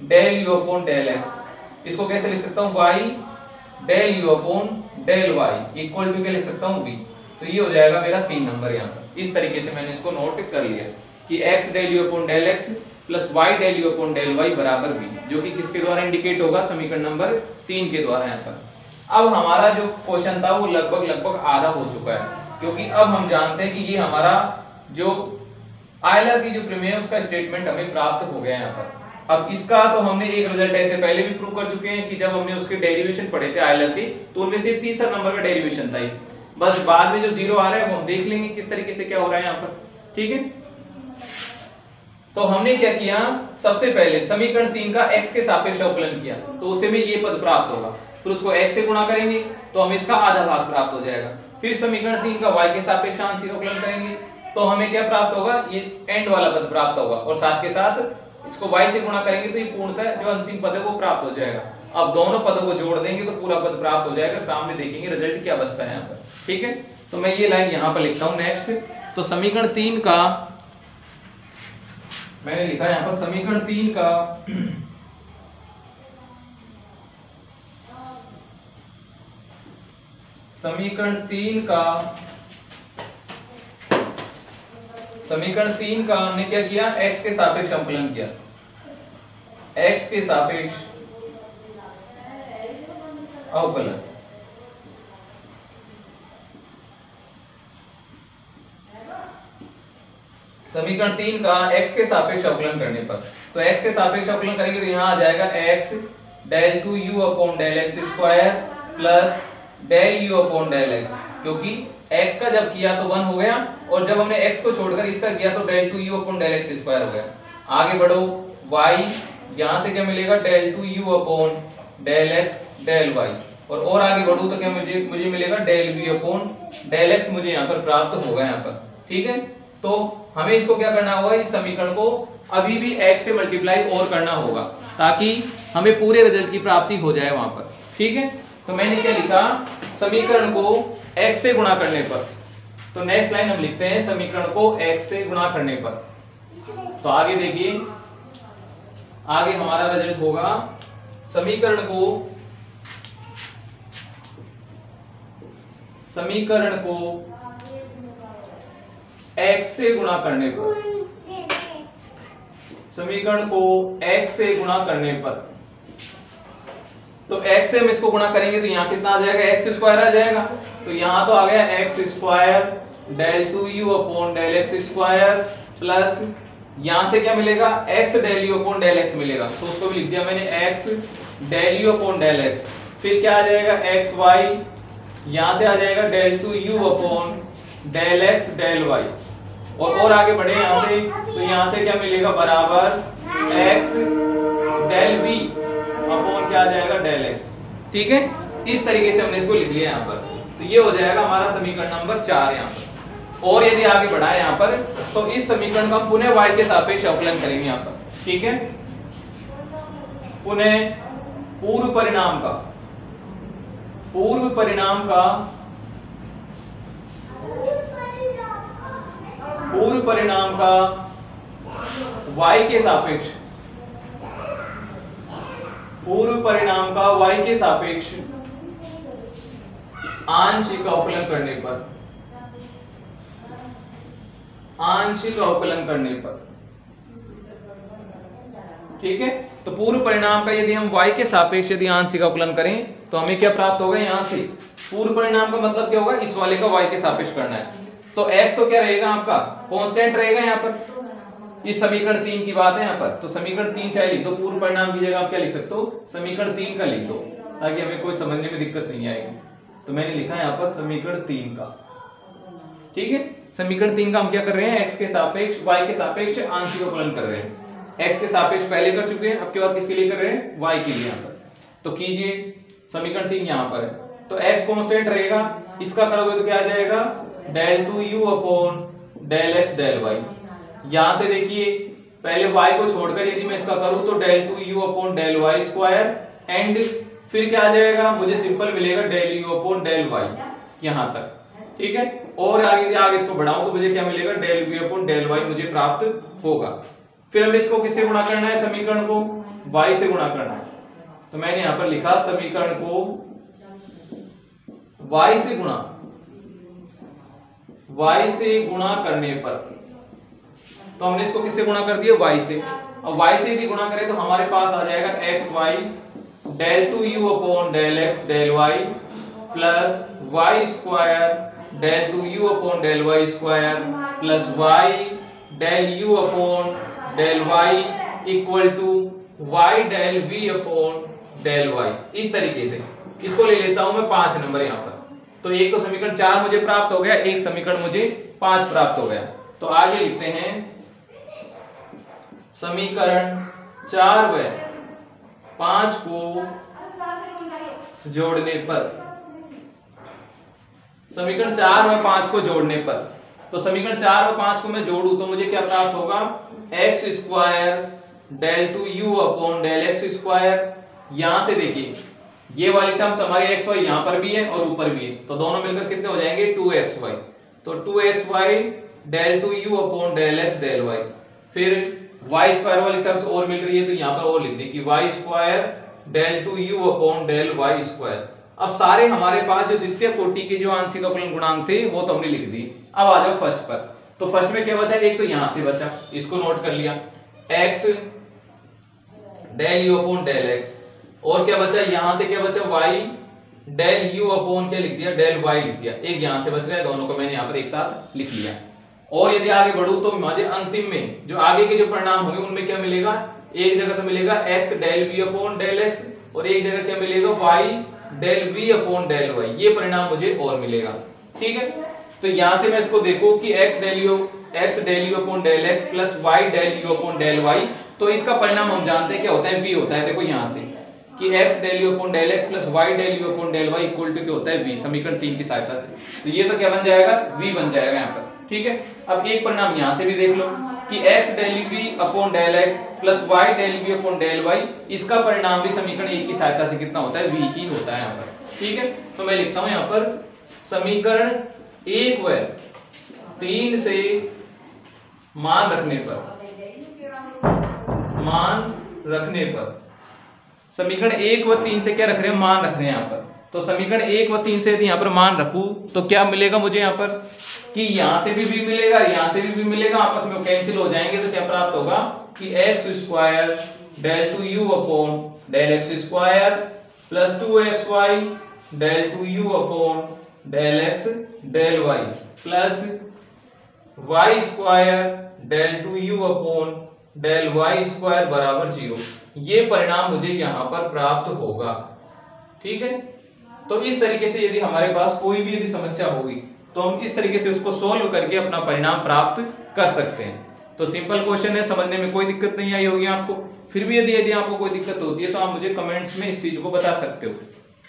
del u upon del x. इसको कैसे लिख सकता हूँ? Y del u upon del y equal to क्या लिख सकता हूँ? V. तो ये हो जाएगा मेरा तीन नंबर यहाँ पर। इस तरीके से मैंने इसको नोट कर लिया कि x del u upon del x plus y del u upon del y बराबर बी जो कि किसके द्वारा इंडिकेट होगा? समीकरण नंबर तीन के द्वारा यहाँ पर। अब हमारा जो क्वेश्चन था वो लगभग लगभग आधा हो चुका है, क्योंकि अब हम जानते हैं कि ये हमारा जो आयलर की जो प्रमेय है, उसका स्टेटमेंट हमें प्राप्त हो गया यहाँ पर। अब इसका तो हमने एक रिज़ल्ट ऐसे पहले भी प्रूव कर चुके हैं कि जब हमने उसके डेरिवेशन पढ़े थे आयलर के तो उनमें से तीसरा नंबर का डेरिवेशन था बस बाद में जो ज़ीरो आ रहा है, वो हम देख लेंगे किस तरीके से क्या हो रहा है यहाँ पर। ठीक है? तो हमने क्या किया? सबसे पहले समीकरण तीन का एक्स के सापेक्ष अवकलन किया तो उससे में ये पद प्राप्त होगा। फिर उसको x से गुणा करेंगे तो हमें इसका आधा भाग प्राप्त हो जाएगा। फिर समीकरण तीन का y के सापेक्ष आंशिक अवकलन करेंगे तो हमें क्या प्राप्त होगा? ये एंड वाला पद प्राप्त होगा और साथ के साथ इसको y से गुणा करेंगे तो ये पूर्णतः जो अंतिम पद है वो प्राप्त हो जाएगा। अब दोनों पदों को जोड़ देंगे तो पूरा पद प्राप्त हो जाएगा। सामने देखेंगे रिज़ल्ट क्या बचता है ठीक है? तो मैं ये लाइन यहाँ पर लिखता हूँ नेक्स्ट तो समीकरण तीन का, मैंने लिखा यहाँ पर, समीकरण तीन का समीकरण तीन का, समीकरण तीन का हमने क्या किया? X के सापेक्ष संकलन किया। X के सापेक्ष अवकलन समीकरण तीन का x के सापेक्ष अवकलन करने पर। तो x के सापेक्ष अवकलन करेंगे तो यहाँ आ जाएगा x del two u upon del x square plus del u upon del x क्योंकि x का जब किया तो वन हो गया, और जब हमने x को छोड़कर इसका किया तो del two u upon del x square हो गया। आगे बढ़ो, y यहाँ से क्या मिलेगा? Del two u upon del x del y और और आगे बढ़ू तो क्या मुझे मुझे मिलेगा? Del v upon del x मुझे यहाँ पर प्राप्त होगा यहाँ पर। ठीक है? तो हमें इसको क्या करना होगा? इस समीकरण को अभी भी x से मल्टीप्लाई और करना होगा, ताकि हमें पूरे रिज़ल्ट की प्राप्ति हो जाए वहाँ पर। ठीक है? तो मैंने क्या लिखा? समीकरण को x से गुणा करने पर। तो नेक्स्ट लाइन हम लिखते हैं, समीकरण को x से गुणा करने पर। तो आगे देखिए। आगे हमारा रिज़ल्ट होगा, समीकरण को समीकरण को x से गुणा करने पर। समीकरण को x से गुणा करने पर। तो x से हम इसको गुणा करेंगे तो यहाँ कितना आ जाएगा? एक्स स्क्वायर आ जाएगा। तो यहाँ तो आ गया x square del two u upon del x square plus यहाँ से क्या मिलेगा? x del u upon del x मिलेगा। तो उसको भी लिख दिया मैंने x del u upon del x फिर क्या आ जाएगा? एक्स वाई यहाँ से आ जाएगा del two u upon del x del y और और आगे बढ़े यहाँ से। तो यहाँ से क्या मिलेगा? बराबर x डेल v क्या आ जाएगा डेल x ठीक है? इस तरीके से हमने इसको लिख लिया यहाँ पर। तो ये हो जाएगा हमारा समीकरण नंबर चार यहाँ पर। और यदि आगे बढ़ाए यहाँ पर तो इस समीकरण का पुनः वाई के सापेक्ष अवकलन करेंगे यहाँ पर। ठीक है? पुनः पूर्व परिणाम का। पूर्व परिणाम का। पूर्व परिणाम का y के सापेक्ष। पूर्व परिणाम का y के सापेक्ष आंशिक अवकलन करने पर। आंशिक अवकलन करने पर। ठीक है? तो पूर्व परिणाम का यदि हम y के सापेक्ष यदि आंशिक अवकलन करें तो हमें क्या प्राप्त होगा यहाँ से? पूर्व परिणाम का मतलब क्या होगा? इस वाले का y के सापेक्ष करना है। तो x तो क्या रहेगा आपका? कांस्टेंट रहेगा यहाँ पर। इस समीकरण तीन की बात है यहाँ पर। तो समीकरण तीन चाहे लिख दो पूर्व परिणाम की जगह आप क्या लिख सकते हो? समीकरण तीन का लिख दो। ताकि हमें कोई समझने में दिक्कत नहीं आएगी। तो मैंने लिखा यहाँ पर समीकरण तीन का। ठीक है? समीकरण तीन का हम क्या कर रहे हैं? एक्स के सापेक्ष वाई के सापेक्ष आंशिक अवकलन कर रहे हैं। X के सापेक्ष पहले कर चुके हैं, अब के बाद किसके लिए कर रहे हैं? वाई के लिए यहाँ पर। तो कीजिए, समीकरण तीन यहाँ पर है। तो एक्स कॉन्स्टेंट रहेगा, इसका करोगे तो क्या आ जाएगा? Del two u upon del x del y यहाँ से देखिए, पहले y को छोड़कर यदि मैं इसका करूँ तो del two u upon del y square and फिर क्या आ जाएगा? मुझे सिंपल मिलेगा del u upon del y यहाँ तक। ठीक है? और आगे यदि आगे इसको बढ़ाऊं तो मुझे क्या मिलेगा? Del v upon del y मुझे प्राप्त होगा। फिर हमें इसको किससे गुणा करना है? समीकरण को y से गुणा करना है। तो मैंने यहाँ पर लिखा, समीकरण को y से गुणा, y से गुणा करने पर। तो हमने इसको किससे गुणा कर दिया? Y से। अब y से यदि गुणा करें तो हमारे पास आ जाएगा x y del two u upon del x del y plus y square del two u upon del y square plus y del u upon del y equal to y del v upon del y इस तरीके से। इसको ले लेता हूँ मैं पाँच number यहाँ पर। तो एक तो समीकरण चार मुझे प्राप्त हो गया, एक समीकरण मुझे पाँच प्राप्त हो गया। तो आगे लिखते हैं। समीकरण चार व पाँच को जोड़ने पर। समीकरण चार व पाँच को जोड़ने पर। तो समीकरण चार व पाँच को मैं जोड़ू तो मुझे क्या प्राप्त होगा? X square del two u upon del x square यहाँ से देखिए, ये वाली टर्म्स हमारी एक्स वाई यहाँ पर भी है और ऊपर भी है। तो दोनों मिलकर कितने हो जाएँगे? टू एक्स वाई तो two x y del two u upon del x del y फिर वाई स्क्वायर वाली टर्म्स और मिल रही है तो यहाँ पर और लिख दी कि y square del two u upon del y square अब सारे हमारे पास जो द्वितीय कोटि के जो आंशिक अवकलन गुणांक थे, वो तो हमने लिख दी। अब आ जाओ फ़र्स्ट पर। तो फ़र्स्ट में क्या बचा? एक तो यहाँ से बचा। इसको नोट कर लिया। X del u upon del x और क्या बचा? यहाँ से क्या बचा? y डेल u अपॉन क्या लिख दिया? डेल y लिख दिया। एक यहाँ से बच गया, दोनों को मैंने यहाँ पर एक साथ लिख लिया। और यदि आगे बढ़ू तो मुझे अंतिम में, जो आगे के जो परिणाम होंगे, उनमें क्या मिलेगा? एक जगह तो मिलेगा x del v upon del x और एक जगह क्या मिलेगा? Y del v upon del y ये परिणाम मुझे और मिलेगा। ठीक है? तो यहाँ से मैं इसको देखो कि x del u, x del u upon del x plus y del u upon del y तो इसका परिणाम हम जानते हैं क्या होता है? v होता है, देखो यहाँ से। कि x del u upon del x plus y del u upon del y equal to क्या होता है v, समीकरण तीन की सहायता से। तो ये तो क्या बन जाएगा? V बन जाएगा यहाँ पर। ठीक है? अब एक परिणाम यहाँ से भी देख लो कि x del v upon del x plus y del v upon del y, इसका परिणाम भी समीकरण एक की सहायता से कितना होता है? V ही होता है यहाँ पर। ठीक है? तो मैं लिखता हूँ यहाँ पर, समीकरण एक व तीन से मान रखने पर, मान रखने पर समीकरण एक व तीन से क्या रख रहे हैं? मान रख रहे हैं यहाँ पर। तो समीकरण एक व तीन से यदि यहाँ पर मान रखू तो क्या मिलेगा मुझे यहाँ पर? कि यहाँ से भी भी मिलेगा, यहाँ से भी भी मिलेगा, आपस में कैंसिल हो जाएँगे तो क्या प्राप्त होगा? कि x square del two u upon del x square plus two x y del two u upon del x del y plus y square del two u upon del y square बराबर zero. ये परिणाम मुझे यहाँ पर प्राप्त होगा। ठीक है? तो इस तरीके से यदि हमारे पास कोई भी यदि समस्या होगी तो हम इस तरीके से उसको सोल्व करके अपना परिणाम प्राप्त कर सकते हैं। तो सिंपल क्वेश्चन है, समझने में कोई दिक्कत नहीं आई होगी आपको। फिर भी यदि यदि आपको कोई दिक्कत होती है तो आप मुझे कमेंट्स में इस चीज़ को बता सकते हो।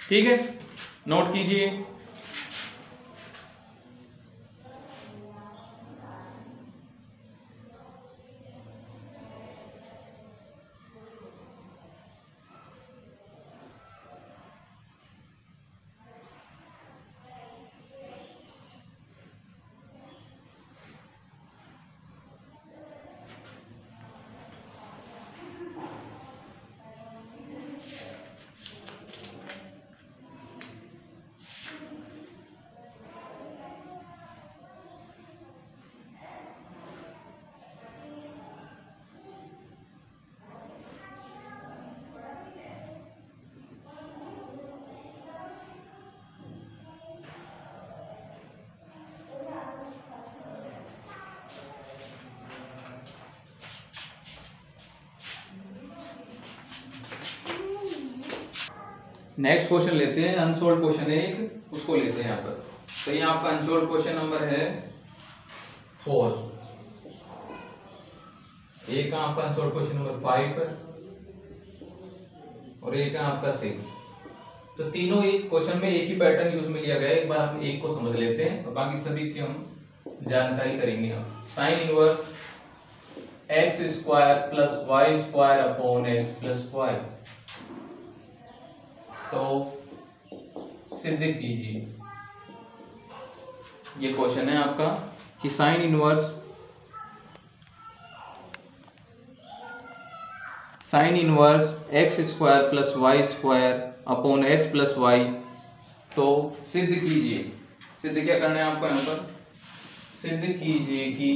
ठीक है? नोट कीजिए। नेक्स्ट क्वेश्चन लेते हैं अनसोल्ड क्वेश्चन है एक, उसको लेते हैं यहाँ पर। तो ये आपका अनसोल्ड क्वेश्चन नंबर है फोर एक है आपका अनसोल्ड क्वेश्चन नंबर फाइव और एक है आपका सिक्स तो तीनों एक क्वेश्चन में एक ही पैटर्न यूज़ में लिया गया है, एक बार हम एक को समझ लेते हैं और बाकी सभी की हम जानकारी करेंगे हम। Sine inverse x square plus y square upon x plus y तो सिद्ध कीजिए ये क्वेश्चन है आपका कि sine inverse sine inverse x square plus y square upon x plus y तो सिद्ध कीजिए। सिद्ध क्या करना है आपको यहाँ पर? सिद्ध कीजिए कि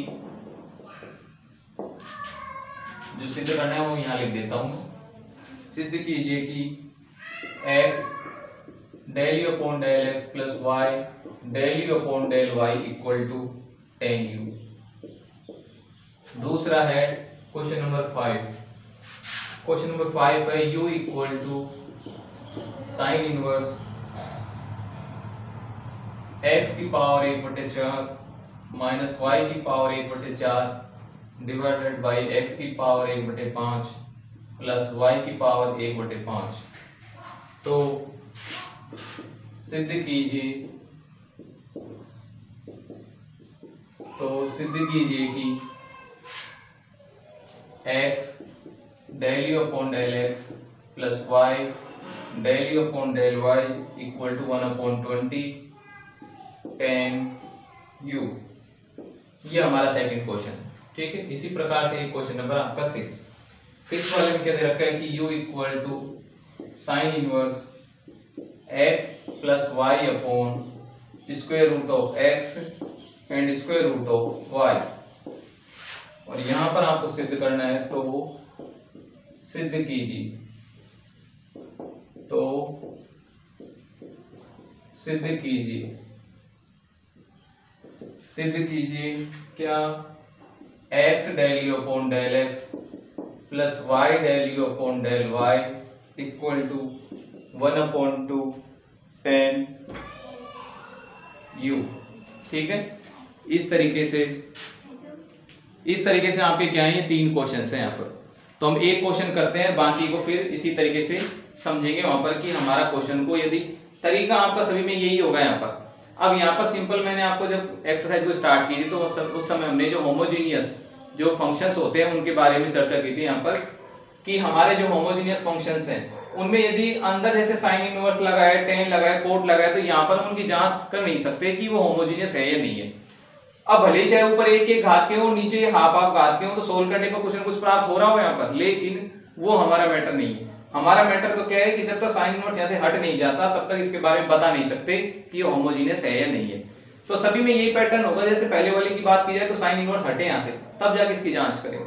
जो सिद्ध करना है वो यहाँ लिख देता हूँ। सिद्ध कीजिए कि x del u upon del x plus y del u upon del y equal to tan u दूसरा है question number five question number five है u equal to sine inverse x की पावर एक बटे चार माइनस वाई की power एक बटे चार डिवाइडेड बाई एक्स की पावर एक बटे पाँच प्लस वाई की पावर एक बटे पाँच. तो सिद्ध कीजिए। तो सिद्ध कीजिए कि x del u upon del x plus y del u upon del y equal to one upon twenty tan u ये हमारा सेकंड क्वेश्चन ठीक है? इसी प्रकार से एक क्वेश्चन नंबर आपका सिक्स सिक्स वाले में क्या दे रखा है कि u equal to sine inverse x plus y upon square root of x and square root of y और यहाँ पर आपको सिद्ध करना है तो वो सिद्ध कीजिए। तो सिद्ध कीजिए। सिद्ध कीजिए, क्या x del u upon del x plus y del u upon del y equal to one upon two tan u ठीक है? इस तरीके से, इस तरीके से आपके क्या है? तीन क्वेश्चन हैं यहाँ पर। तो हम एक क्वेश्चन करते हैं, बाकी को फिर इसी तरीके से समझेंगे वहाँ पर कि हमारा क्वेश्चन को यदि, तरीका आपका सभी में यही होगा यहाँ पर। अब यहाँ पर सिंपल मैंने आपको जब एक्सरसाइज को स्टार्ट की थी तो उस समय हमने जो होमोजीनियस जो फ़ंक्शंस होते हैं, उनके बारे में चर्चा की थी यहाँ पर। कि हमारे जो होमोजीनियस फ़ंक्शन हैं, उनमें यदि अंदर जैसे साइन इनवर्स लगाए टेन लगा है कोट लगा है तो यहाँ पर उनकी जाँच कर नहीं सकते कि वो होमोजीनियस है या नहीं है। अब भले ही चाहे ऊपर एक एक घात के हो, नीचे हाफ़ हाफ़ घात के हो तो सोल्व करने को कुछ ना कुछ प्राप्त हो रहा हो यहाँ पर, लेकिन वो हमारा मैटर नहीं है। हमारा मैटर तो क्या है कि जब तक साइन इनवर्स यहाँ से हट नहीं जाता, तब तक इसके बारे में बता नहीं सकते कि ये होमोजीनियस है या नहीं है। तो सभी में यही पैटर्न होगा, जैसे पहले वाले की बात की जाए तो साइन इनवर्स हटे यहाँ से, तब जाके इसकी जाँच करें।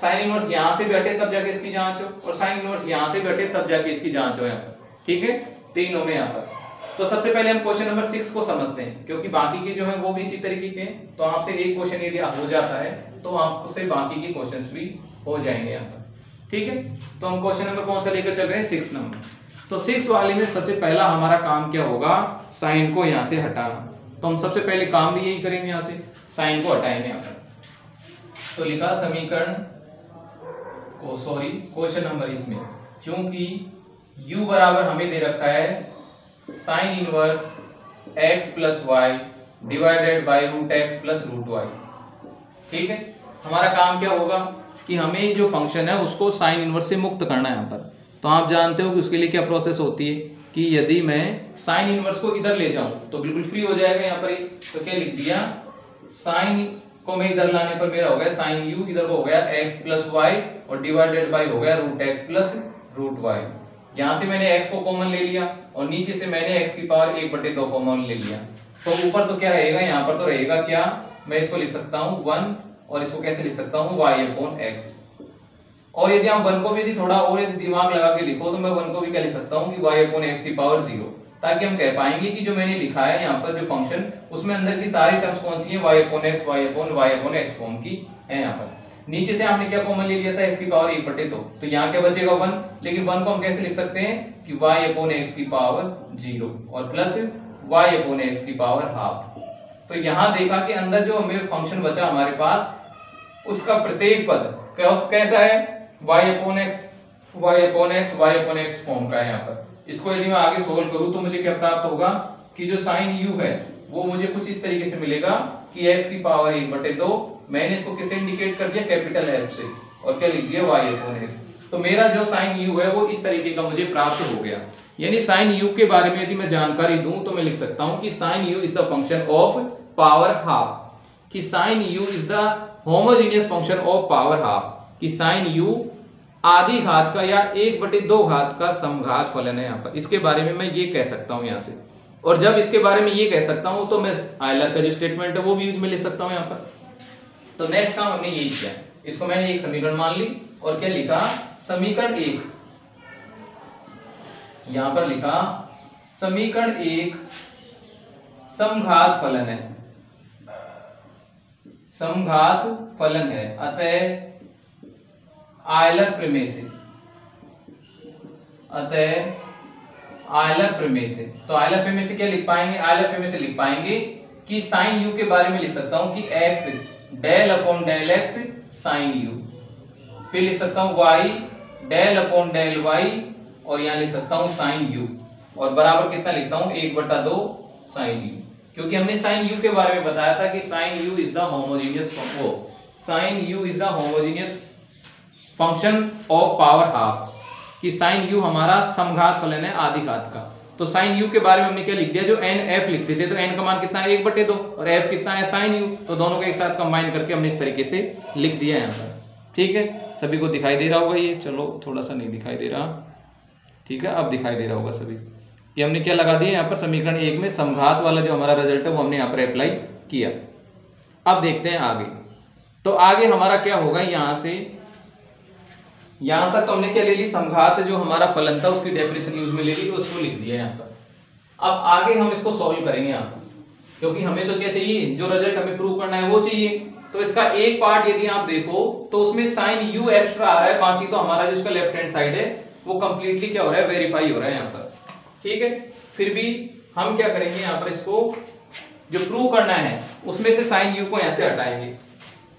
साइन इनवर्स यहाँ से भी हटे, तब जाके इसकी जाँच हो। और साइन इनवर्स यहाँ से भी हटे, तब जाके इसकी जाँच हो यहाँ पर। ठीक है? तीनों में यहाँ पर। तो सबसे पहले हम क्वेश्चन नंबर सिक्स को समझते हैं, क्योंकि बाकी के जो है वो भी इसी तरीके के हैं। तो आपसे एक क्वेश्चन यदि हो जाता है तो आपसे बाकी के क्वेश्चन भी हो जाएँगे यहाँ पर। ठीक है? तो हम क्वेश्चन नंबर कौन सा लेकर चल रहे हैं? Six number. तो सिक्स वाले में सबसे पहला हमारा काम क्या होगा? साइन को यहाँ से हटाना। तो हम सबसे पहले काम भी यही करेंगे यहाँ से, साइन को हटाएँगे यहाँ पर। तो लिखा समीकरण को सॉरी क्वेश्चन नंबर इसमें। क्योंकि u बराबर हमें दे रखा है sine inverse x plus y divided by root x plus root y ठीक है? हमारा काम क्या होगा कि हमें जो फ़ंक्शन है उसको साइन इनवर्स से मुक्त करना है यहाँ पर। तो आप जानते हो कि उसके लिए क्या प्रोसेस होती है कि यदि मैं साइन इनवर्स को इधर ले जाऊँ तो बिल्कुल फ्री हो जाएगा यहाँ पर तो क्या लिख दिया? साइन को मैं इधर लाने पर मेरा हो गया साइन यू इधर हो गया एक्स प्लस वाई और डिवाइडेड बाई हो गया root x plus root y यहाँ से मैंने x को कॉमन ले लिया और नीचे से मैंने x की पावर एक बटे दो कॉमन ले लिया। तो ऊपर तो क्या रहेगा? यहाँ पर तो रहेगा क्या? मैं इसको लिख सकता हूँ वन और इसको कैसे लिख सकता हूँ? वाई अपॉन एक्स और यदि आप वन को भी थोड़ा और दिमाग लगा के लिखो तो मैं वन को भी क्या लिख सकता हूँ कि वाई अपॉन एक्स की पावर ज़ीरो ताकि हम कह पाएँगे कि जो मैंने लिखा है यहाँ पर जो फ़ंक्शन उसमें अंदर की सारी टर्म्स कौन सी है? Y upon x y upon y upon x form की है यहाँ पर। नीचे से हमने क्या कॉमन ले लिया था? एक्स की पावर एक बटे दो। तो यहाँ क्या बचेगा वन लेकिन वन को हम कैसे लिख सकते हैं? कि y अपोन एक्स की पावर ज़ीरो और प्लस y अपोन एक्स की पावर हाफ़ तो यहाँ देखा कि अंदर जो हमें फ़ंक्शन बचा हमारे पास, उसका प्रत्येक पद कैसा है? y upon x y upon x y upon x form का है यहाँ पर। इसको यदि मैं आगे सोल्व करूँ तो मुझे क्या प्राप्त होगा कि जो साइन u है, वो मुझे कुछ इस तरीके से मिलेगा कि x की पावर एक बटे दो, मैंने इसको किससे इंडिकेट कर दिया? कैपिटल F से। और क्या लिख दिया? Y अपॉन x तो मेरा जो साइन u है, वो इस तरीके का मुझे प्राप्त हो गया। यानी साइन यू के बारे में यदि मैं जानकारी दूँ तो मैं लिख सकता हूँ कि sine u is the function of power half कि sine u is the homogeneous function of power half कि साइन u आधी घात का या एक बटे दो घात का समघात फलन है यहाँ पर। इसके बारे में मैं ये कह सकता हूँ यहाँ से। और जब इसके बारे में ये कह सकता हूँ तो मैं आयलर का जो स्टेटमेंट है, वो भी यूज़ में ले सकता हूँ यहाँ पर। तो नेक्स्ट काम हमने यही किया। इसको मैंने एक समीकरण मान ली, और क्या लिखा? समीकरण एक। यहाँ पर लिखा, समीकरण एक समघात फलन है। समघात फलन है। अतः आयलर से। अतः आयलर से। तो आयलर से क्या लिख पाएँगे? आयलर से लिख पाएँगे कि साइन यू के बारे में लिख सकता हूँ कि x del upon del x sine u फिर लिख सकता हूँ y del upon del y और यहाँ लिख सकता हूँ साइन यू और बराबर कितना लिखता हूँ? एक बटा दो साइन यू क्योंकि हमने साइन यू के बारे में बताया था कि sine u is the homogeneous sine u is the homogeneous function of power half कि साइन यू हमारा समघात फलन है आदि घात का। तो साइन यू के बारे में हमने क्या लिख दिया? जो एन एफ़ लिखते थे तो एन का मान कितना है? एक बटे दो, और एफ़ कितना है? साइन यू तो दोनों को एक साथ कंबाइन करके हमने इस तरीके से लिख दिया यहाँ पर। ठीक है? सभी को दिखाई दे रहा होगा ये? चलो थोड़ा सा नहीं दिखाई दे रहा। ठीक है? अब दिखाई दे रहा होगा सभी। ये हमने क्या लगा दिया? यहाँ पर समीकरण एक में समघात वाला जो हमारा रिज़ल्ट है, वो हमने यहाँ पर अप्लाई किया। अब देखते हैं आगे। तो आगे हमारा क्या होगा? यहाँ से यहाँ तक तो हमने क्या ले ली? संघात जो हमारा फलन था, उसकी डेफिनेशन यूज़ में ले ली, उसको लिख दिया यहाँ पर। अब आगे हम इसको सॉल्व करेंगे यहाँ क्योंकि हमें तो क्या चाहिए? जो रिज़ल्ट हमें प्रूव करना है, वो चाहिए। तो इसका एक पार्ट यदि आप देखो तो उसमें साइन यू एक्स्ट्रा आ रहा है, बाकी तो हमारा जिसका लेफ़्ट हैंड साइड है, वो कंप्लीटली क्या हो रहा है? वेरीफाई हो रहा है यहाँ पर। ठीक है? फिर भी हम क्या करेंगे यहाँ पर इसको? जो प्रूव करना है, उसमें से साइन यू को यहाँ से हटाएँगे।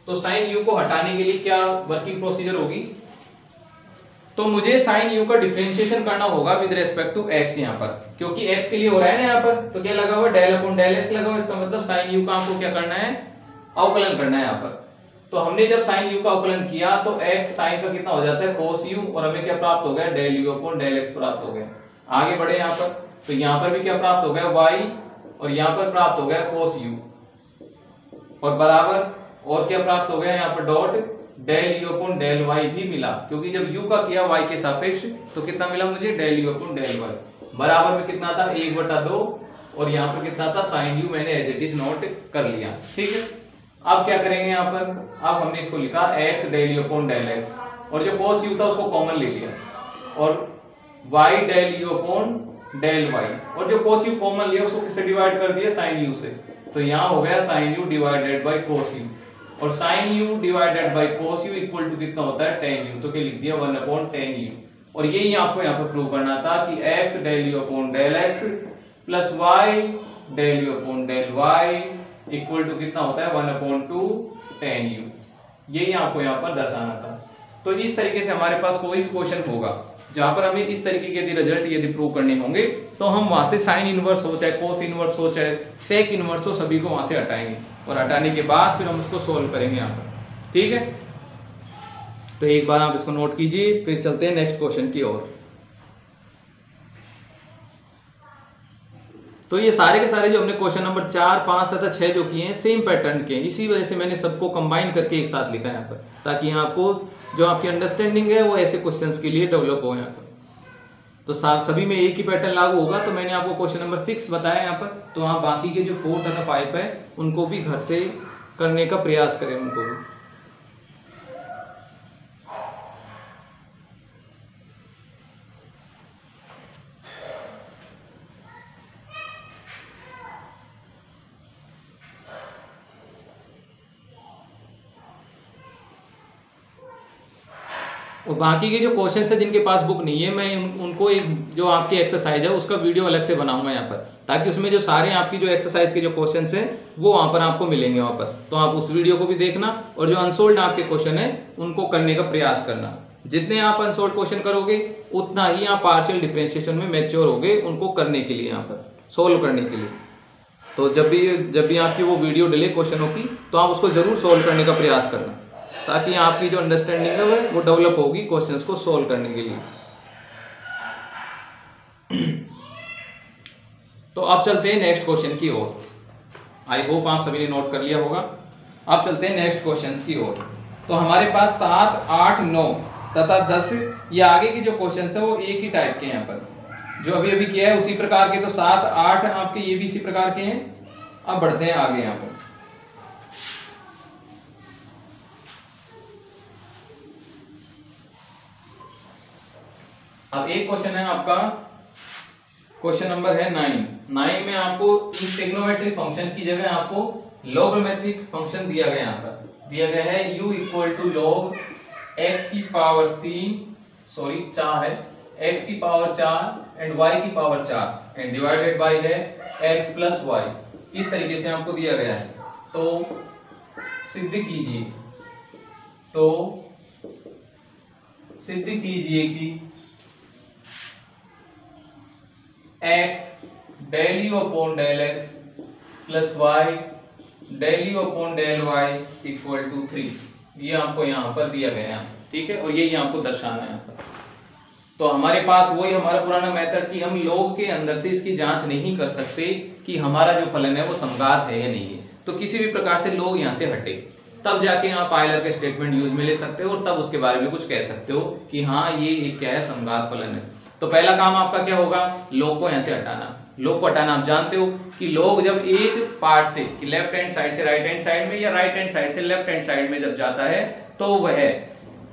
तो साइन यू को हटाने के लिए क्या वर्किंग प्रोसीजर होगी? तो मुझे साइन यू का डिफ्रेंशिएशन करना होगा विद रेस्पेक्ट टू एक्स यहाँ पर। क्योंकि एक्स के लिए हो रहा है ना यहाँ पर तो क्या लगा हुआ डेल अपॉन डेल एक्स लगा हुआ इसका मतलब साइन यू का आपको क्या करना है? अवकलन करना है यहाँ पर। तो हमने जब साइन यू का अवकलन किया तो एक्स साइन का कितना हो जाता है? कोस यू और हमें क्या प्राप्त हो गया? Del u upon del x प्राप्त हो गया। आगे बढ़े यहाँ पर। तो यहाँ पर भी क्या प्राप्त हो गया? वाई और यहाँ पर प्राप्त हो गया कोस यू और बराबर, और क्या प्राप्त हो गया यहाँ पर? Dot del u upon del y भी मिला। क्योंकि जब यू का किया वाई के सापेक्ष तो कितना मिला मुझे? Del u upon del y बराबर में कितना था? एक बटा दो। और यहाँ पर कितना था? साइन यू मैंने एज इट इज़ नोट कर लिया। ठीक है? अब क्या करेंगे यहाँ पर? अब हमने इसको लिखा x del u upon del x और जो कोस यू था, उसको कॉमन ले लिया। और y del u upon del y और जो कोस यू कॉमन लिया, उसको किससे डिवाइड कर दिया? साइन यू से। तो यहाँ हो गया sine u divided by cos u और sine u divided by cos u equal to कितना होता है टेन यू तो क्या लिख दिया? वन अपॉन टेन यू और यही आपको यहाँ पर प्रूव करना था कि x del u upon del x plus y del u upon del y equal to कितना होता है? One upon two tan u यही आपको यहाँ पर दर्शाना था। तो इस तरीके से हमारे पास कोई भी क्वेश्चन होगा। जहाँ पर हमें इस तरीके के यदि रिज़ल्ट यदि प्रूव करने होंगे तो हम वहाँ से साइन इनवर्स हो चाहे कोस इनवर्स हो चाहे सेक इनवर्स हो, सभी को वहाँ से हटाएँगे। और हटाने के बाद फिर हम उसको सोल्व करेंगे यहाँ पर। ठीक है? तो एक बार आप इसको नोट कीजिए, फिर चलते हैं नेक्स्ट क्वेश्चन की ओर। तो ये सारे के सारे जो हमने क्वेश्चन नंबर चार, पाँच तथा छह जो किए हैं सेम पैटर्न के इसी वजह से मैंने सबको कंबाइन करके एक साथ लिखा है यहाँ पर, ताकि आपको जो आपकी अंडरस्टैंडिंग है, वो ऐसे क्वेश्चंस के लिए डेवलप हो यहाँ पर। तो सभी में एक ही पैटर्न लागू होगा तो मैंने आपको क्वेश्चन नंबर सिक्स बताया यहाँ पर। तो आप बाकी के जो फोर तथा फाइव है, उनको भी घर से करने का प्रयास करें, उनको भी। और बाकी के जो क्वेश्चन है जिनके पास बुक नहीं है मैं उन, उनको एक जो आपकी एक्सरसाइज है उसका वीडियो अलग से बनाऊँगा यहाँ पर ताकि उसमें जो सारे आपकी जो एक्सरसाइज के जो क्वेश्चन है वो वहाँ पर आपको मिलेंगे वहाँ पर। तो आप उस वीडियो को भी देखना और जो अनसोल्ड आपके क्वेश्चन है उनको करने का प्रयास करना। जितने आप अनसोल्ड क्वेश्चन करोगे उतना ही आप पार्शियल डिफ्रेंशिएशन में मेच्योर होगे उनको करने के लिए यहाँ पर सोल्व करने के लिए। तो जब भी जब भी आपकी वो वीडियो डिले क्वेश्चनों की तो आप उसको ज़रूर सोल्व करने का प्रयास करना। ताकि आपकी जो अंडरस्टैंडिंग है वो डेवलप होगी क्वेश्चंस को सोल्व करने के लिए। तो अब चलते हैं नेक्स्ट क्वेश्चन की ओर। आई होप आप सभी ने नोट कर लिया होगा। अब चलते हैं नेक्स्ट क्वेश्चन की ओर। तो हमारे पास सात, आठ, नौ तथा दस ये आगे की जो क्वेश्चन है वो एक ही टाइप के हैं यहाँ पर। जो अभी अभी किया है उसी प्रकार के तो सात, आठ आपके ये भी इसी प्रकार के हैं। अब बढ़ते हैं आगे यहाँ पर। अब एक क्वेश्चन है आपका। क्वेश्चन नंबर है नाइन नाइन में आपको इस टेक्नोमेट्रिक फ़ंक्शन की जगह आपको लॉगमेट्रिक फ़ंक्शन दिया गया यहाँ पर। दिया गया है u equal to log x की पावर तीन सॉरी चार है। एक्स की पावर चार एंड वाई की पावर चार। एंड डिवाइडेड बाई है एक्स प्लस वाई इस तरीके से आपको दिया गया है। तो सिद्ध कीजिए। तो सिद्ध कीजिए कि x del u upon del x plus y del u upon del y equal to three ये आपको यहाँ पर दिया गया है, ठीक है? और यही आपको दर्शाना है पर। तो हमारे पास वही हमारा पुराना मेथड कि हम लोग के अंदर से इसकी जाँच नहीं कर सकते कि हमारा जो फलन है वो समगात है या नहीं है। तो किसी भी प्रकार से लोग यहाँ से हटे। तब जाके आप आयलर के स्टेटमेंट यूज़ में ले सकते हो और तब उसके बारे में कुछ कह सकते हो कि हाँ ये एक क्या है? समगात फलन है। तो पहला काम आपका क्या होगा? लोग को यहाँ से हटाना। लोग को हटाना। आप जानते हो कि लोग जब एक पार्ट से, कि लेफ़्ट हैंड साइड से राइट हैंड साइड में या राइट हैंड साइड से लेफ़्ट हैंड साइड में जब जाता है तो वह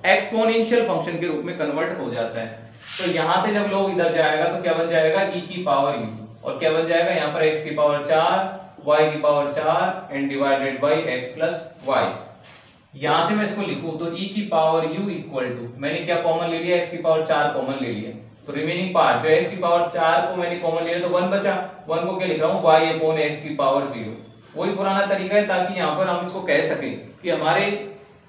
एक्सपोनेंशियल फ़ंक्शन के रूप में कन्वर्ट हो जाता है। तो यहाँ से जब लोग इधर जाएगा तो क्या बन जाएगा? e की पावर u और क्या बन जाएगा? यहाँ पर एक्स की पावर चार वाई की पावर चार and divided by x plus y यहाँ से मैं इसको लिखू तो e की पावर यू इक्वल टू मैंने क्या कॉमन ले लिया? एक्स की पावर चार कॉमन ले लिया। तो रिमेनिंग पार्ट जो x की पावर चार को मैंने कॉमन लिया तो वन बचा। वन को क्या लिख रहा हूँ? y अपॉन एक्स की पावर ज़ीरो वही पुराना तरीका है, ताकि यहाँ पर हम इसको कह सके कि हमारे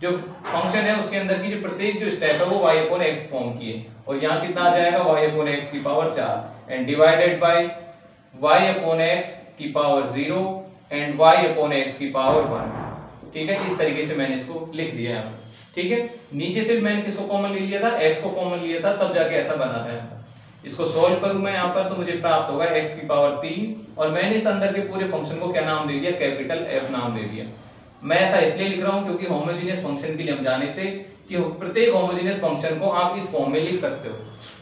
जो फ़ंक्शन है, उसके अंदर की जो प्रत्येक जो स्टेप है, वो y अपॉन एक्स फॉर्म की है। और यहाँ कितना आ जाएगा? y अपॉन एक्स की पावर चार। And divided by y upon x की power zero and y upon x की पावर वन ठीक है? इस तरीके से मैंने इसको लिख दिया है। ठीक है? नीचे से मैंने किसको कॉमन ले लिया था? एक्स को कॉमन लिया था, तब जाके ऐसा बना था इसको सोल्व करूँ मैं यहाँ पर तो मुझे प्राप्त होगा एक्स की पावर तीन, और मैंने इस अंदर के पूरे फ़ंक्शन को क्या नाम दे दिया? कैपिटल एफ़ नाम दे दिया। मैं ऐसा इसलिए लिख रहा हूँ क्योंकि होमोजीनियस फ़ंक्शन के लिए हम जाने थे कि प्रत्येक होमोजेनियस फ़ंक्शन को आप इस फॉर्म में लिख सकते हो।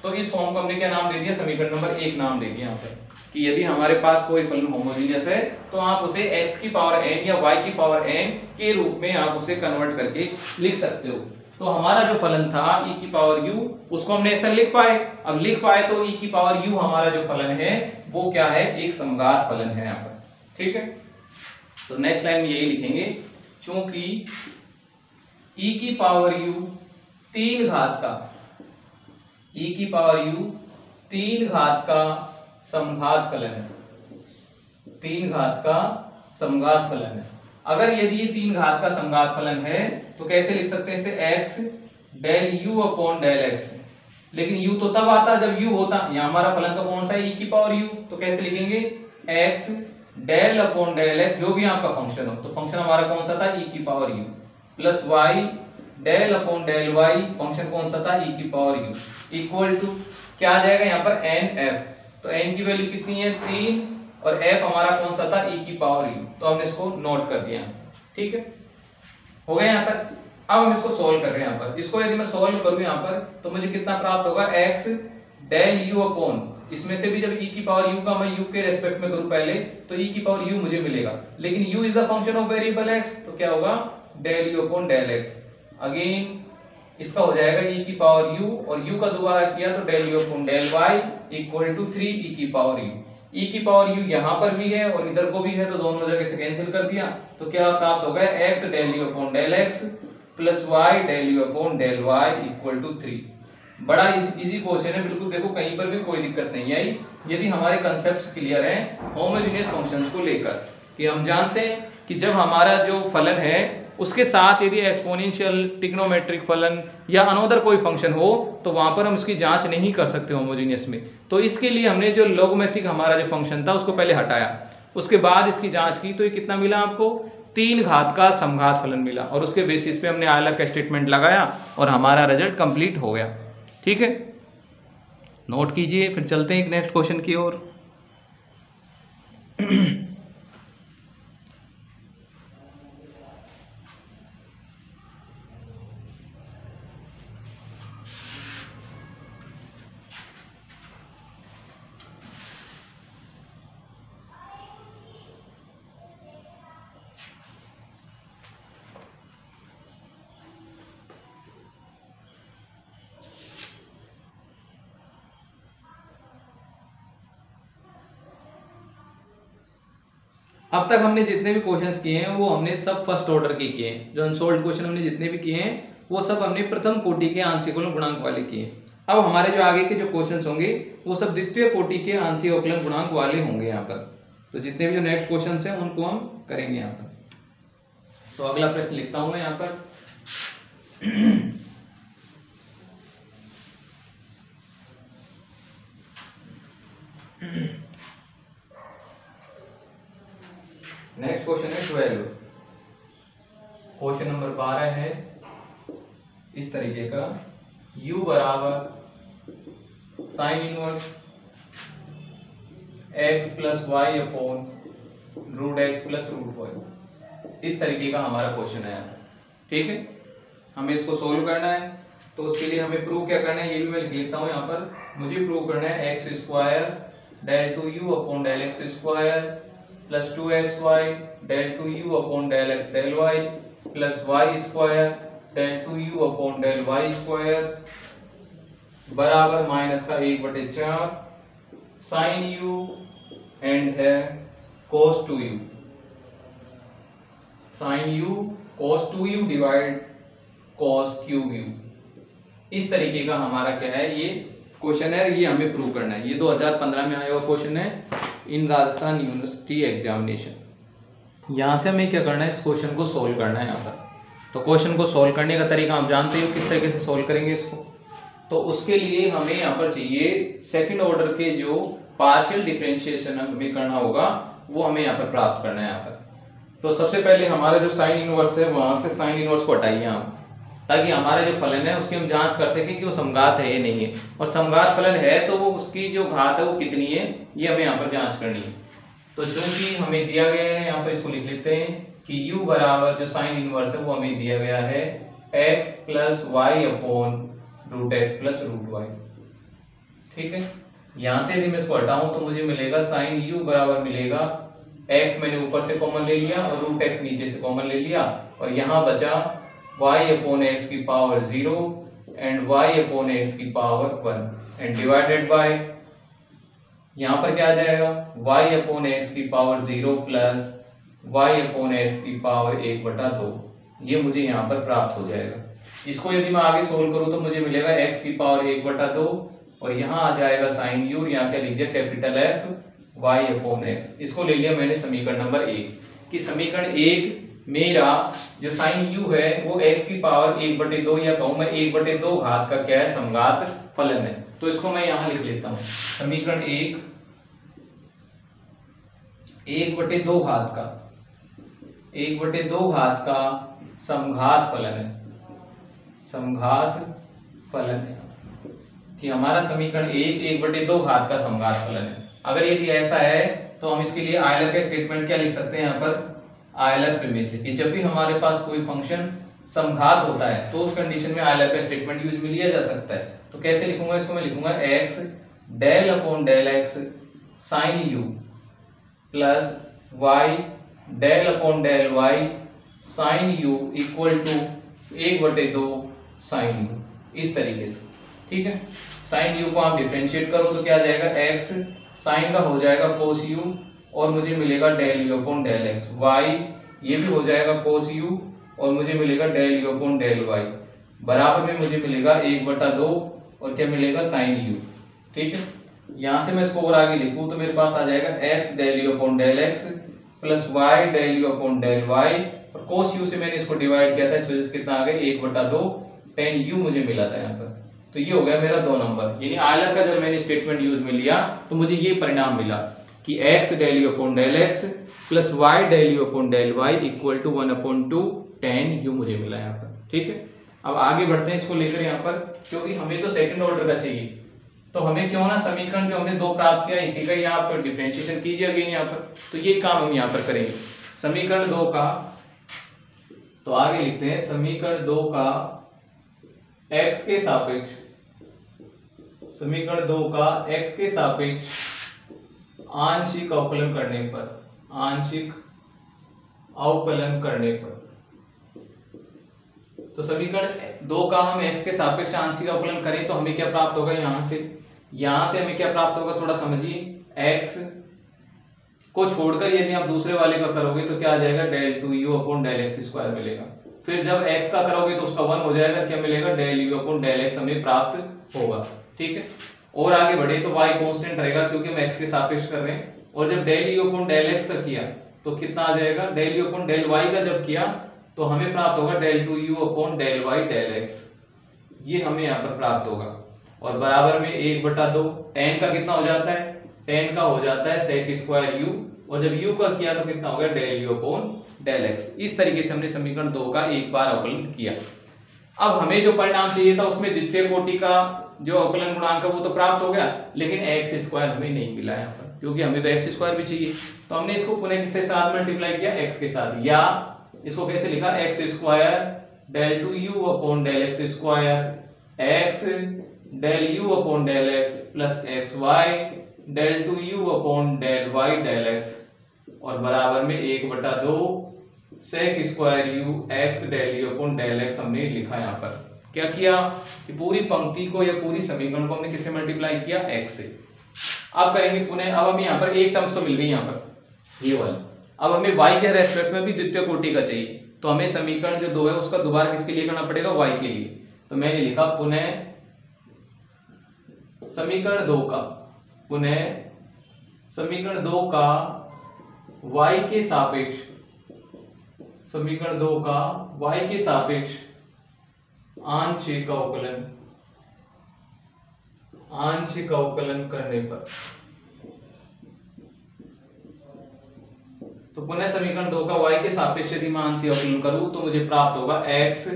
तो इस फॉर्म को हमने क्या नाम दे दिया? समीकरण नंबर एक नाम दे दिया यहाँ पर कि यदि हमारे पास कोई फलन होमोजेनियस है तो आप उसे x की पावर n या y की पावर n के रूप में आप उसे कन्वर्ट करके लिख सकते हो। तो हमारा जो फलन था e की पावर u, उसको हमने ऐसा लिख पाए। अब लिख पाए तो e की पावर u हमारा जो फलन है, वो क्या है? एक समगात फलन है यहाँ पर। ठीक है? तो नेक्स्ट लाइन में यही लिखेंगे, चूँकि e की पावर u तीन घात का e की पावर u तीन घात का समघात फलन है। तीन घात का समघात फलन है। अगर यदि ये तीन घात का समघात फलन है तो कैसे लिख सकते हैं इसे? x del u upon del x लेकिन u तो तब आता जब u होता, यहाँ हमारा फलन तो कौन सा है? e की पावर u तो कैसे लिखेंगे? x del upon del x जो भी आपका फ़ंक्शन हो। तो फ़ंक्शन हमारा कौन सा था? e की power u plus y del upon del y function कौन सा था? e की पावर u इक्वल टू क्या आ जाएगा यहाँ पर? एन एफ़ तो n की वैल्यू कितनी है? तीन। और एफ़ हमारा कौन सा था? ई की पावर यू तो हमने इसको नोट कर दिया। ठीक है? हो गया यहाँ तक अब हम इसको सोल्व कर रहे हैं यहाँ पर। इसको यदि मैं सोल्व करूँ यहाँ पर तो मुझे कितना प्राप्त होगा? एक्स डेल यू अपॉन इसमें से भी जब e की पावर u का मैं u के रेस्पेक्ट में करूँ पहले तो e की पावर u मुझे मिलेगा। लेकिन u is the function of variable x तो क्या होगा? Del u upon del x again इसका हो जाएगा e की पावर u, और u का दोबारा किया तो del u upon del y equal to three e की पावर u e की पावर u यहाँ पर भी है और इधर को भी है तो दोनों जगह से कैंसिल कर दिया। तो क्या प्राप्त हो गया? x del u upon del x plus y del u upon del y equal to three बड़ा इजी क्वेश्चन है, बिल्कुल, देखो, कहीं पर भी कोई दिक्कत नहीं आई यदि हमारे कंसेप्ट क्लियर है होमोजेनियस फ़ंक्शंस को लेकर, कि हम जानते हैं कि जब हमारा जो फलन है, उसके साथ यदि एक्सपोनेंशियल टिग्नोमेट्रिक फलन या अनोदर कोई फ़ंक्शन हो तो वहाँ पर हम उसकी जाँच नहीं कर सकते होमोजीनियस में। तो इसके लिए हमने जो लोगमेथिक हमारा जो फ़ंक्शन था, उसको पहले हटाया। उसके बाद इसकी जाँच की तो ये कितना मिला आपको? तीन घात का समघात फलन मिला। और उसके बेसिस पे हमने आयलर का स्टेटमेंट लगाया, और हमारा रिज़ल्ट कंप्लीट हो गया। ठीक है? नोट कीजिए फिर चलते हैं एक नेक्स्ट क्वेश्चन की ओर। अब तक हमने जितने भी क्वेश्चन किए हैं, वो हमने सब फ़र्स्ट ऑर्डर के किए हैं। जो अनसोल्ड क्वेश्चन हमने जितने भी किए हैं, वो सब हमने प्रथम कोटि के आंशिक गुणांक वाले किए अब हमारे जो आगे के जो क्वेश्चन होंगे, वो सब द्वितीय कोटि के आंशिक अवकलन गुणांक वाले होंगे यहाँ पर। तो जितने भी जो नेक्स्ट क्वेश्चन है, उनको हम करेंगे यहाँ पर। तो अगला प्रश्न लिखता हूँ मैं यहाँ पर। नेक्स्ट क्वेश्चन है ट्वेल्व क्वेश्चन नंबर बारह है, इस तरीके का। U बराबर sine inverse x plus y upon root x plus root y इस तरीके का हमारा क्वेश्चन है ठीक है? हमें इसको सोल्व करना है। तो उसके लिए हमें प्रूव क्या करना है? ये भी मैं लिख लेता हूँ यहाँ पर। मुझे प्रूव करना है x square del two u upon del x square plus two x y del two u upon del x del y plus y square del two u upon del y square बराबर minus का एक बटे चार sine u and है cos two u sine u cos two u divide cos cube u इस तरीके का हमारा क्या है? ये क्वेश्चन है ये हमें प्रूव करना है। ये 2015 में आया हुआ क्वेश्चन है। इन राजस्थान यूनिवर्सिटी एग्जामिनेशन यहाँ से हमें क्या करना है? इस क्वेश्चन को सोल्व करना है यहाँ पर। तो क्वेश्चन को सोल्व करने का तरीका हम जानते हो, किस तरीके से सोल्व करेंगे इसको? तो उसके लिए हमें यहाँ पर चाहिए सेकंड ऑर्डर के जो पार्शियल डिफ्रेंशिएशन हमें करना होगा, वो हमें यहाँ पर प्राप्त करना है यहाँ पर। तो सबसे पहले हमारा जो साइन इनवर्स है, वहाँ से साइन इनवर्स को हटाइए हम ताकि हमारा जो फलन है उसकी हम जाँच कर सकें कि वो समघात है या नहीं है। और समघात फलन है तो वो उसकी जो घात है वो कितनी है, ये हमें यहाँ पर जाँच करनी है। तो जो कि हमें दिया गया है, यहाँ पर इसको लिख लेते हैं कि u बराबर जो साइन इनवर्स है वो हमें दिया गया है x plus y upon root x plus root y ठीक है? यहाँ से यदि मैं इसको हटाऊं तो मुझे मिलेगा साइन u बराबर मिलेगा x मैंने ऊपर से कॉमन ले लिया और रूट एक्स नीचे से कॉमन ले लिया और यहाँ बचा y अपॉन एक्स की power zero and y upon x की power one and divided by यहाँ पर क्या आ जाएगा? y अपॉन एक्स की power zero plus y upon x की पावर एक बटा दो। ये मुझे यहाँ पर प्राप्त हो जाएगा। इसको यदि मैं आगे सोल्व करूँ तो मुझे मिलेगा x की पावर एक बटा दो और यहाँ आ जाएगा साइन यू यहाँ क्या लिख दिया? Capital F y upon x इसको ले लिया मैंने समीकरण नंबर एक। कि समीकरण एक मेरा जो साइन यू है, वो x की पावर एक बटे दो या कहूँ मैं एक बटे दो घात का क्या है? समघात फलन है। तो इसको मैं यहाँ लिख लेता हूँ। समीकरण एक एक बटे दो घात का, एक बटे दो घात का समघात फलन है। समघात फलन है। कि हमारा समीकरण एक एक बटे दो घात का समघात फलन है। अगर यदि ऐसा है तो हम इसके लिए आयलर का स्टेटमेंट क्या लिख सकते हैं यहाँ पर? आयलर प्रीमिस कि जब भी हमारे पास कोई फ़ंक्शन समघात होता है तो उस कंडीशन में आयलर का स्टेटमेंट यूज़ में लिया जा सकता है। तो कैसे लिखूँगा इसको? मैं लिखूँगा x del upon del x sine u plus y del upon del y sine u equal to एक बटे दो साइन यू इस तरीके से। ठीक है? साइन यू को आप डिफ्रेंशिएट करो तो क्या जाएगा? एक्स साइन का हो जाएगा कोस यू और मुझे मिलेगा del u upon del x y ये भी हो जाएगा कोस यू और मुझे मिलेगा del u upon del y बराबर में मुझे मिलेगा एक बटा दो और क्या मिलेगा साइन यू ठीक है? यहाँ से मैं इसको और आगे लिखूं तो मेरे पास आ जाएगा x del u upon del x plus y del u upon del y और कोस यू से मैंने इसको डिवाइड किया था, इस वजह से कितना आ गया? एक बटा दो. टेन यू मुझे मिला था यहाँ पर। तो ये हो गया मेरा दो नंबर यानी आयलर का जब मैंने स्टेटमेंट यूज़ में लिया तो मुझे ये परिणाम मिला। कि x del u upon del x plus y del u upon del y equal to one upon two tan u मुझे मिला यहाँ पर, ठीक है? अब आगे बढ़ते हैं इसको लेकर यहाँ पर, क्योंकि हमें तो सेकंड ऑर्डर का चाहिए। तो हमें क्यों ना समीकरण जो हमने दो प्राप्त किया, इसी का यहाँ पर डिफ्रेंशिएशन कीजिए अगेन यहाँ पर। तो ये काम हम यहाँ पर करेंगे। समीकरण दो का तो आगे लिखते हैं, समीकरण दो का एक्स के सापेक्ष, समीकरण दो का एक्स के सापेक्ष आंशिक अवकलन करने पर, आंशिक अवकलन करने पर। तो समीकरण दो का हम x के सापेक्ष आंशिक अवकलन करें तो हमें क्या प्राप्त होगा यहाँ से? यहाँ से हमें क्या प्राप्त होगा? थोड़ा समझिए। x को छोड़कर यदि आप दूसरे वाले का करोगे तो क्या आ जाएगा? Del two u upon del x square मिलेगा। फिर जब x का करोगे तो उसका वन हो जाएगा। क्या मिलेगा? Del u upon del x हमें प्राप्त होगा। ठीक है? और आगे बढ़े तो y कांस्टेंट रहेगा, क्योंकि हम x के सापेक्ष कर रहे हैं। और जब del u upon del x का किया तो कितना आ जाएगा? Del u upon del y का जब किया तो हमें प्राप्त होगा del two u upon del y del x ये हमें यहाँ पर प्राप्त होगा। और बराबर में एक बटा दो टेन का कितना हो जाता है? टेन का हो जाता है सेक स्क्वायर यू और जब यू का किया तो कितना हो गया? Del u upon del x इस तरीके से हमने समीकरण दो का एक बार अवकलन किया। अब हमें जो परिणाम चाहिए था, उसमें द्वितीय कोटि का जो अवकलन गुणांक है वो तो प्राप्त हो गया, लेकिन एक्स स्क्वायर हमें नहीं मिला यहाँ पर, क्योंकि हमें तो एक्स स्क्वायर भी चाहिए। तो हमने इसको पुनः किसके साथ मल्टीप्लाई किया? एक्स के साथ। या इसको कैसे लिखा? X square del two u upon del x square x del u upon del x plus x y del two u upon del y del x और बराबर में एक बटा दो sec square u x del u upon del x हमने लिखा यहाँ पर। क्या किया कि पूरी पंक्ति को या पूरी समीकरण को हमने किससे मल्टीप्लाई किया? एक्स से। अब करेंगे पुनः, अब हम यहाँ पर एक टर्म्स तो मिल गई यहाँ पर। ये वाली। अब हमें y के रेस्पेक्ट में भी द्वितीय कोटि का चाहिए। तो हमें समीकरण जो दो है, उसका दोबारा किसके लिए करना पड़ेगा? Y के लिए। तो मैंने लिखा पुनः समीकरण दो का। पुनः समीकरण दो का y के सापेक्ष, समीकरण दो का y के सापेक्ष आंशिक अवकलन आंशिक अवकलन करने पर। तो पुनः समीकरण दो का y के सापेक्ष यदि मैं आंशिक अवकलन करूँ तो मुझे प्राप्त होगा x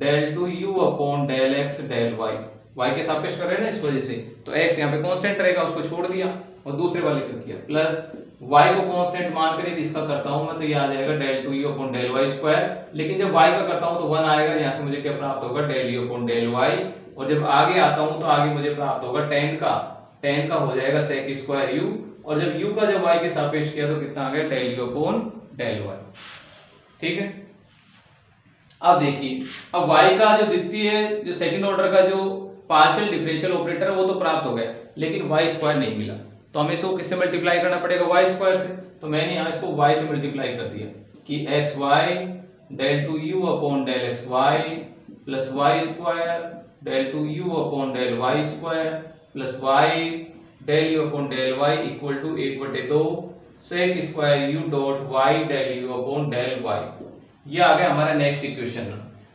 del two u upon del x del y y के सापेक्ष कर रहे हैं ना इस वजह से। तो x यहाँ पे कांस्टेंट रहेगा, उसको छोड़ दिया और दूसरे वाले को किया। प्लस y को कांस्टेंट मान कर यदि इसका करता हूँ मैं तो ये आ जाएगा del two u upon del y square लेकिन जब y का करता हूँ तो वन आएगा, यहाँ से मुझे क्या प्राप्त होगा? Del u upon del y और जब आगे आता हूँ तो आगे मुझे प्राप्त होगा टेन का। टेन का हो जाएगा सेक स्क्वायर यू और जब u का जब y के सापेक्ष किया तो कितना आ गया? Del u upon del y ठीक है? अब देखिए, अब y का जो द्वितीय, जो सेकंड ऑर्डर का जो पार्शियल डिफरेंशियल ऑपरेटर है, वो तो प्राप्त हो गया, लेकिन y स्क्वायर नहीं मिला। तो हमें इसको किससे मल्टीप्लाई करना पड़ेगा? Y स्क्वायर से। तो मैंने यहाँ इसको y से मल्टीप्लाई कर दिया। कि x y del two u upon del x y plus y square del two u upon del y square plus y del u upon del y equal to एक बटे दो sec square u dot y del u upon del y ये आ गया हमारा next equation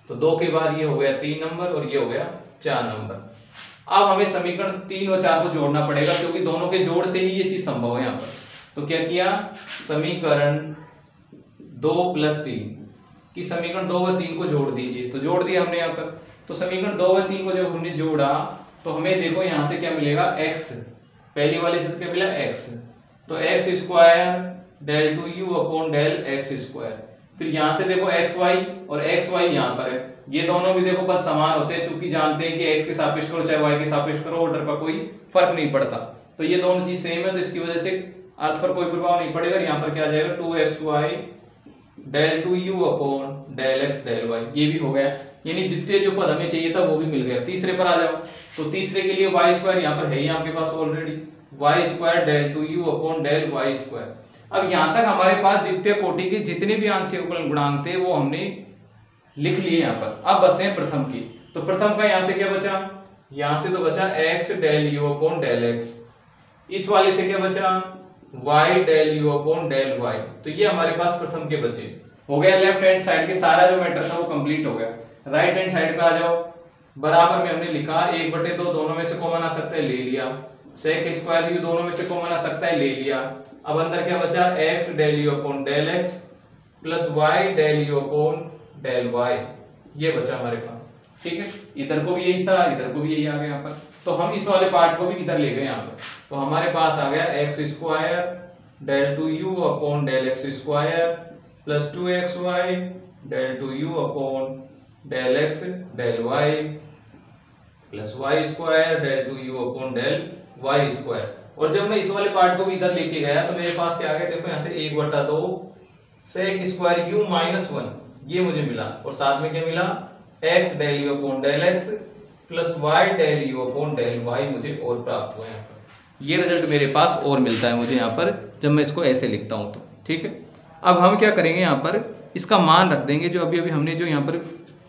तो दो के बाद ये हो गया तीन नंबर और ये हो गया चार नंबर अब हमें समीकरण तीन और चार को जोड़ना पड़ेगा, क्योंकि दोनों के जोड़ से ही ये चीज़ संभव है यहाँ पर। तो क्या किया? समीकरण दो प्लस तीन, की समीकरण दो व तीन को जोड़ दीजिए। तो जोड़ दिया हमने यहाँ पर। तो समीकरण दो व तीन को जब हमने जोड़ा तो हमें देखो यहाँ से क्या मिलेगा? X पहली वाले से तो क्या मिला? X तो x square del two u upon del x square फिर यहाँ से देखो एक्स वाई और एक्स वाई यहाँ पर है। ये दोनों भी देखो पद समान होते हैं, चूँकि जानते हैं कि एक्स के सापेक्ष करो, चाहे वाई के सापेक्ष करो ऑर्डर का कोई फ़र्क नहीं पड़ता। तो ये दोनों चीज़ सेम है तो इसकी वजह से अर्थ पर कोई प्रभाव नहीं पड़ेगा यहाँ पर क्या जाएगा? Two x y del two u upon del x del y ये भी हो गया। यानी द्वितीय जो पद हमें चाहिए था, वो भी मिल गया। तीसरे पर आ जाओ। तो तीसरे के लिए वाई स्क्वायर यहाँ पर है ही आपके पास already y square del two u upon del y square अब यहाँ तक हमारे पास द्वितीय कोटि के जितने भी आंशिक गुणांक थे, वो हमने लिख लिए यहाँ पर। अब बचते हैं प्रथम की। तो प्रथम का यहाँ से क्या बचा? यहाँ से तो बचा x del u upon del x इस वाले से क्या बचा? y del u upon del y तो ये हमारे पास प्रथम के बचे। हो गया लेफ़्ट हैंड साइड के सारा जो मैटर था वो कंप्लीट हो गया। राइट हैंड साइड पे आ जाओ। बराबर में हमने लिखा एक बटे दो दोनों में से कॉमन आ सकता है, ले लिया। सेक स्क्वायर यू दोनों में से कॉमन आ सकता है, ले लिया। अब अंदर क्या बचा? X del u upon del x plus y del u upon del y ये बचा हमारे पास। ठीक है? इधर को भी यही था, इधर को भी यही आ गया यहाँ पर। तो हम इस वाले पार्ट को भी इधर ले गए यहाँ पर। तो हमारे पास आ गया x square del two u upon del x square plus two x y del two u upon del x del y plus y square del two u upon del y square और जब मैं इस वाले part को भी इधर लेके गया तो मेरे पास क्या आ गया? देखो यहाँ से एक बटा दो sec square u minus one ये मुझे मिला। और साथ में क्या मिला? X del u upon del x plus y del u upon del y मुझे और प्राप्त हुआ यहाँ पर। ये रिज़ल्ट मेरे पास और मिलता है मुझे यहाँ पर, जब मैं इसको ऐसे लिखता हूँ तो। ठीक है? अब हम क्या करेंगे यहाँ पर? इसका मान रख देंगे जो अभी अभी हमने जो यहाँ पर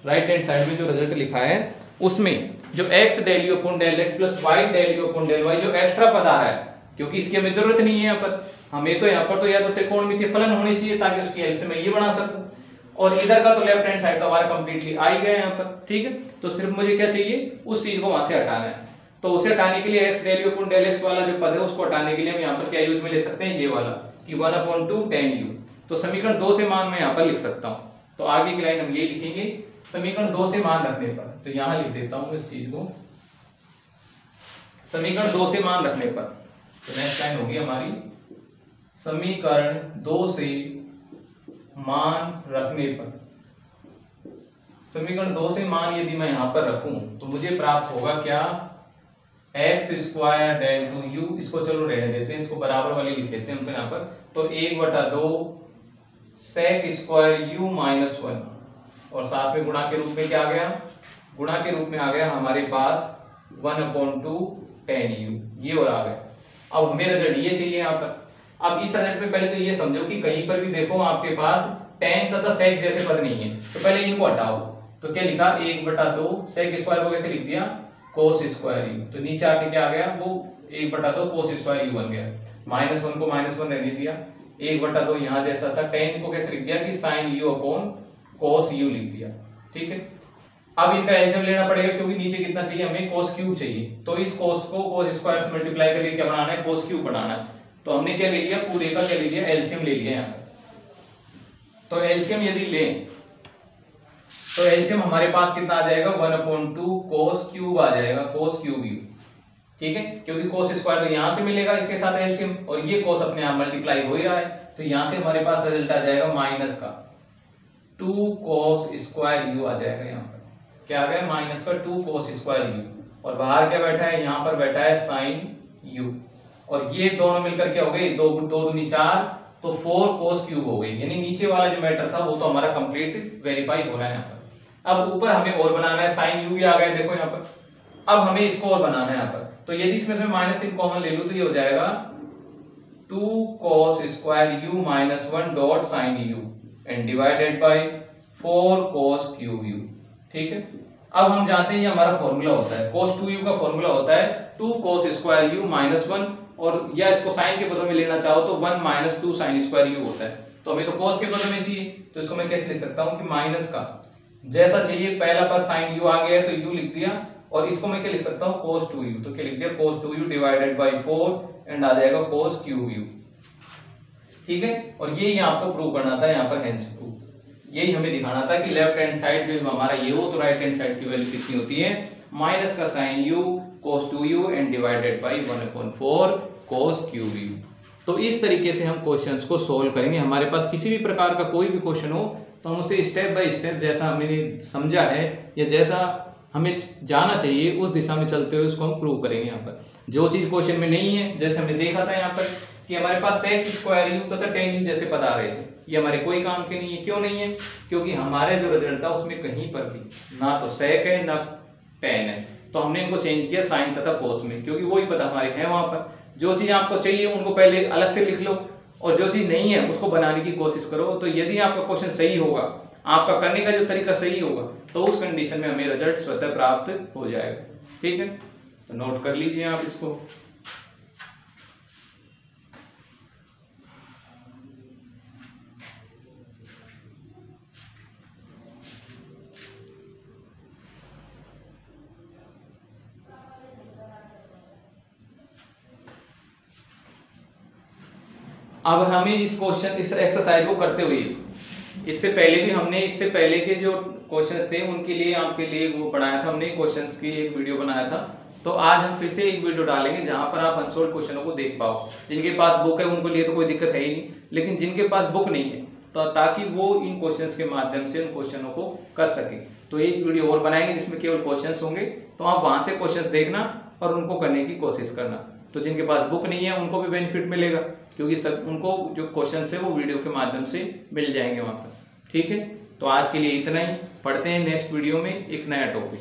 राइट हैंड साइड में जो रिज़ल्ट लिखा है, उसमें जो x del u upon del x plus y del u upon del y जो एक्स्ट्रा पद आ रहा है, क्योंकि इसकी हमें ज़रूरत नहीं है यहाँ पर। हमें तो यहाँ पर तो या तो त्रिकोणमितीय फलन होनी चाहिए ताकि उसकी हेल्प से मैं ये बना सकूँ। और इधर का तो लेफ़्ट हैंड साइड तो हमारा कंप्लीटली आ ही गया यहाँ पर, ठीक है? तो सिर्फ़ मुझे क्या चाहिए? उस चीज़ को वहाँ से हटाना है। तो उसे हटाने के लिए x del u del x वाला जो पद है, उसको हटाने के लिए हम यहाँ पर क्या यूज़ में ले सकते हैं? ये वाला, कि one upon two tan u तो समीकरण दो से मान मैं यहाँ पर लिख सकता हूँ। तो आगे की लाइन हम ये लिखेंगे, समीकरण दो से मान रखने पर। तो यहाँ लिख देता हूँ इस चीज़ को। समीकरण दो से मान रखने पर। तो नेक्स्ट लाइन होगी हमारी, समीकरण दो से मान रखने पर। समीकरण दो से मान यदि मैं यहाँ पर रखूँ तो मुझे प्राप्त होगा क्या? X square del two u इसको चलो रहने देते हैं, इसको बराबर वाली लिख देते हैं हम तो यहाँ पर। तो एक बटा दो sec square u minus one और साथ में गुणा के रूप में क्या आ गया? गुणा के रूप में आ गया हमारे पास one upon two tan u ये और आ गया। अब हमें रिज़ल्ट ये चाहिए यहाँ पर। अब इस रिज़ल्ट में पहले तो ये समझो कि कहीं पर भी देखो आपके पास टेन तथा सेक जैसे पद नहीं है। तो पहले इनको हटाओ। तो क्या लिखा? एक बटा दो सेक स्क्वायर को कैसे लिख दिया? कोस स्क्वायर यू तो नीचे आके क्या आ गया? वो एक बटा दो कोस स्क्वायर यू बन गया। माइनस वन को माइनस वन रहने दिया। एक बटा दो यहाँ जैसा था। टेन को कैसे लिख दिया? कि sine u upon cos u लिख दिया। ठीक है? अब इनका एल्सियम लेना पड़ेगा क्योंकि नीचे कितना चाहिए हमें? कोस क्यूब चाहिए। तो इस कोस को कोस स्क्वायर से मल्टीप्लाई करके क्या बनाना है? कोस क्यूब बनाना है। तो हमने क्या ले लिया? पूरे का क्या ले लिया? एल्सियम ले लिया यहाँ तो एल्सियम यदि लें तो एल्सियम हमारे पास कितना आ जाएगा? One upon two cos cube आ जाएगा कोस क्यूब यू ठीक है? क्योंकि कोस स्क्वायर तो यहाँ से मिलेगा इसके साथ एल्सियम और ये कोस अपने आप मल्टीप्लाई हो ही रहा है तो यहाँ से हमारे पास रिज़ल्ट आ जाएगा माइनस का। टू कोस स्क्वायर यू आ जाएगा यहाँ पर। क्या आ गया? माइनस का टू कोस स्क्वायर यू और बाहर क्या बैठा है? यहाँ पर बैठा है साइन यू और ये दोनों मिलकर क्या हो गए दो दो दूनी चार तो फोर कोस क्यूब हो गई। यानी नीचे वाला जो मैटर था, वो तो हमारा कंप्लीट वेरीफाई हो रहा है यहाँ पर। अब ऊपर हमें और बनाना है साइन यू भी आ गया देखो यहाँ पर। अब हमें इसको और बनाना है यहाँ पर। तो यदि इसमें से माइनस इन कॉमन ले लू तो ये हो जाएगा two cos square u minus one dot sine u and divided by four cos cube u ठीक है? अब हम जानते हैं ये हमारा फॉर्मूला होता है। कोस टू यू का फॉर्मूला होता है two cos square u minus one और या इसको साइन के पदों में लेना चाहो तो one minus two sine square u होता है। तो हमें तो कोस के पदों में चाहिए तो इसको मैं कैसे लिख सकता हूँ कि माइनस का। जैसा चाहिए, पहला पर साइन यू आ गया तो यू लिख दिया, और इसको मैं क्या लिख सकता हूँ? कोस टू यू तो क्या लिख दिया? Cos two u divided by four and आ जाएगा कोस क्यूब यू ठीक है? और ये आपको प्रूव करना था, यहाँ पर हेंस प्रूव यही हमें दिखाना था कि लेफ़्ट हैंड साइड जो हमारा ये हो तो राइट हैंड साइड की वैल्यू कितनी होती है? माइनस का sine u cos two u and divided by one upon four cos cube u तो इस तरीके से हम क्वेश्चंस को सोल्व करेंगे। हमारे पास किसी भी प्रकार का कोई भी क्वेश्चन हो तो हम उसे स्टेप बाय स्टेप जैसा हमने समझा है, या जैसा हमें जाना चाहिए, उस दिशा में चलते हुए उसको हम प्रूव करेंगे यहाँ पर। जो चीज़ क्वेश्चन में नहीं है, जैसे हमने देखा था यहाँ पर कि हमारे पास सेक्स स्क्वायर यू तथा टेन यू जैसे पद आ रहे थे। ये हमारे कोई काम के नहीं है, क्यों नहीं है? क्योंकि हमारे जो रिज़ल्ट था उसमें कहीं पर भी, ना तो सेक है, ना टेन है। तो हमने इनको चेंज किया साइन तथा कोस में, क्योंकि वही पद हमारे है वहाँ पर। जो चीज़ आपको चाहिए, उनको पहले अलग से लिख लो और जो चीज़ नहीं है, उसको बनाने की कोशिश करो। तो यदि आपका क्वेश्चन सही होगा, आपका करने का जो तरीका सही होगा तो उस कंडीशन में हमें रिज़ल्ट स्वतः प्राप्त हो जाएगा। ठीक है? तो नोट कर लीजिए आप इसको। अब हमें इस क्वेश्चन इस एक्सरसाइज को करते हुए, इससे पहले भी हमने, इससे पहले के जो क्वेश्चंस थे, उनके लिए, आपके लिए वो पढ़ाया था, हमने क्वेश्चंस की एक वीडियो बनाया था। तो आज हम फिर से एक वीडियो डालेंगे, जहाँ पर आप अनसोल्ड क्वेश्चनों को देख पाओ। जिनके पास बुक है, उनके लिए तो कोई दिक्कत है ही नहीं। लेकिन जिनके पास बुक नहीं है तो ताकि वो इन क्वेश्चंस के माध्यम से, उन क्वेश्चनों को कर सके। तो एक वीडियो और बनाएँगे, जिसमें केवल क्वेश्चंस होंगे। तो आप वहाँ से क्वेश्चंस देखना और उनको करने की कोशिश करना। तो जिनके पास बुक नहीं है, उनको भी बेनिफिट मिलेगा। क्योंकि सब उनको जो क्वेश्चन है वो वीडियो के माध्यम से मिल जाएँगे वहाँ पर। ठीक है? तो आज के लिए इतना ही। पढ़ते हैं नेक्स्ट वीडियो में एक नया टॉपिक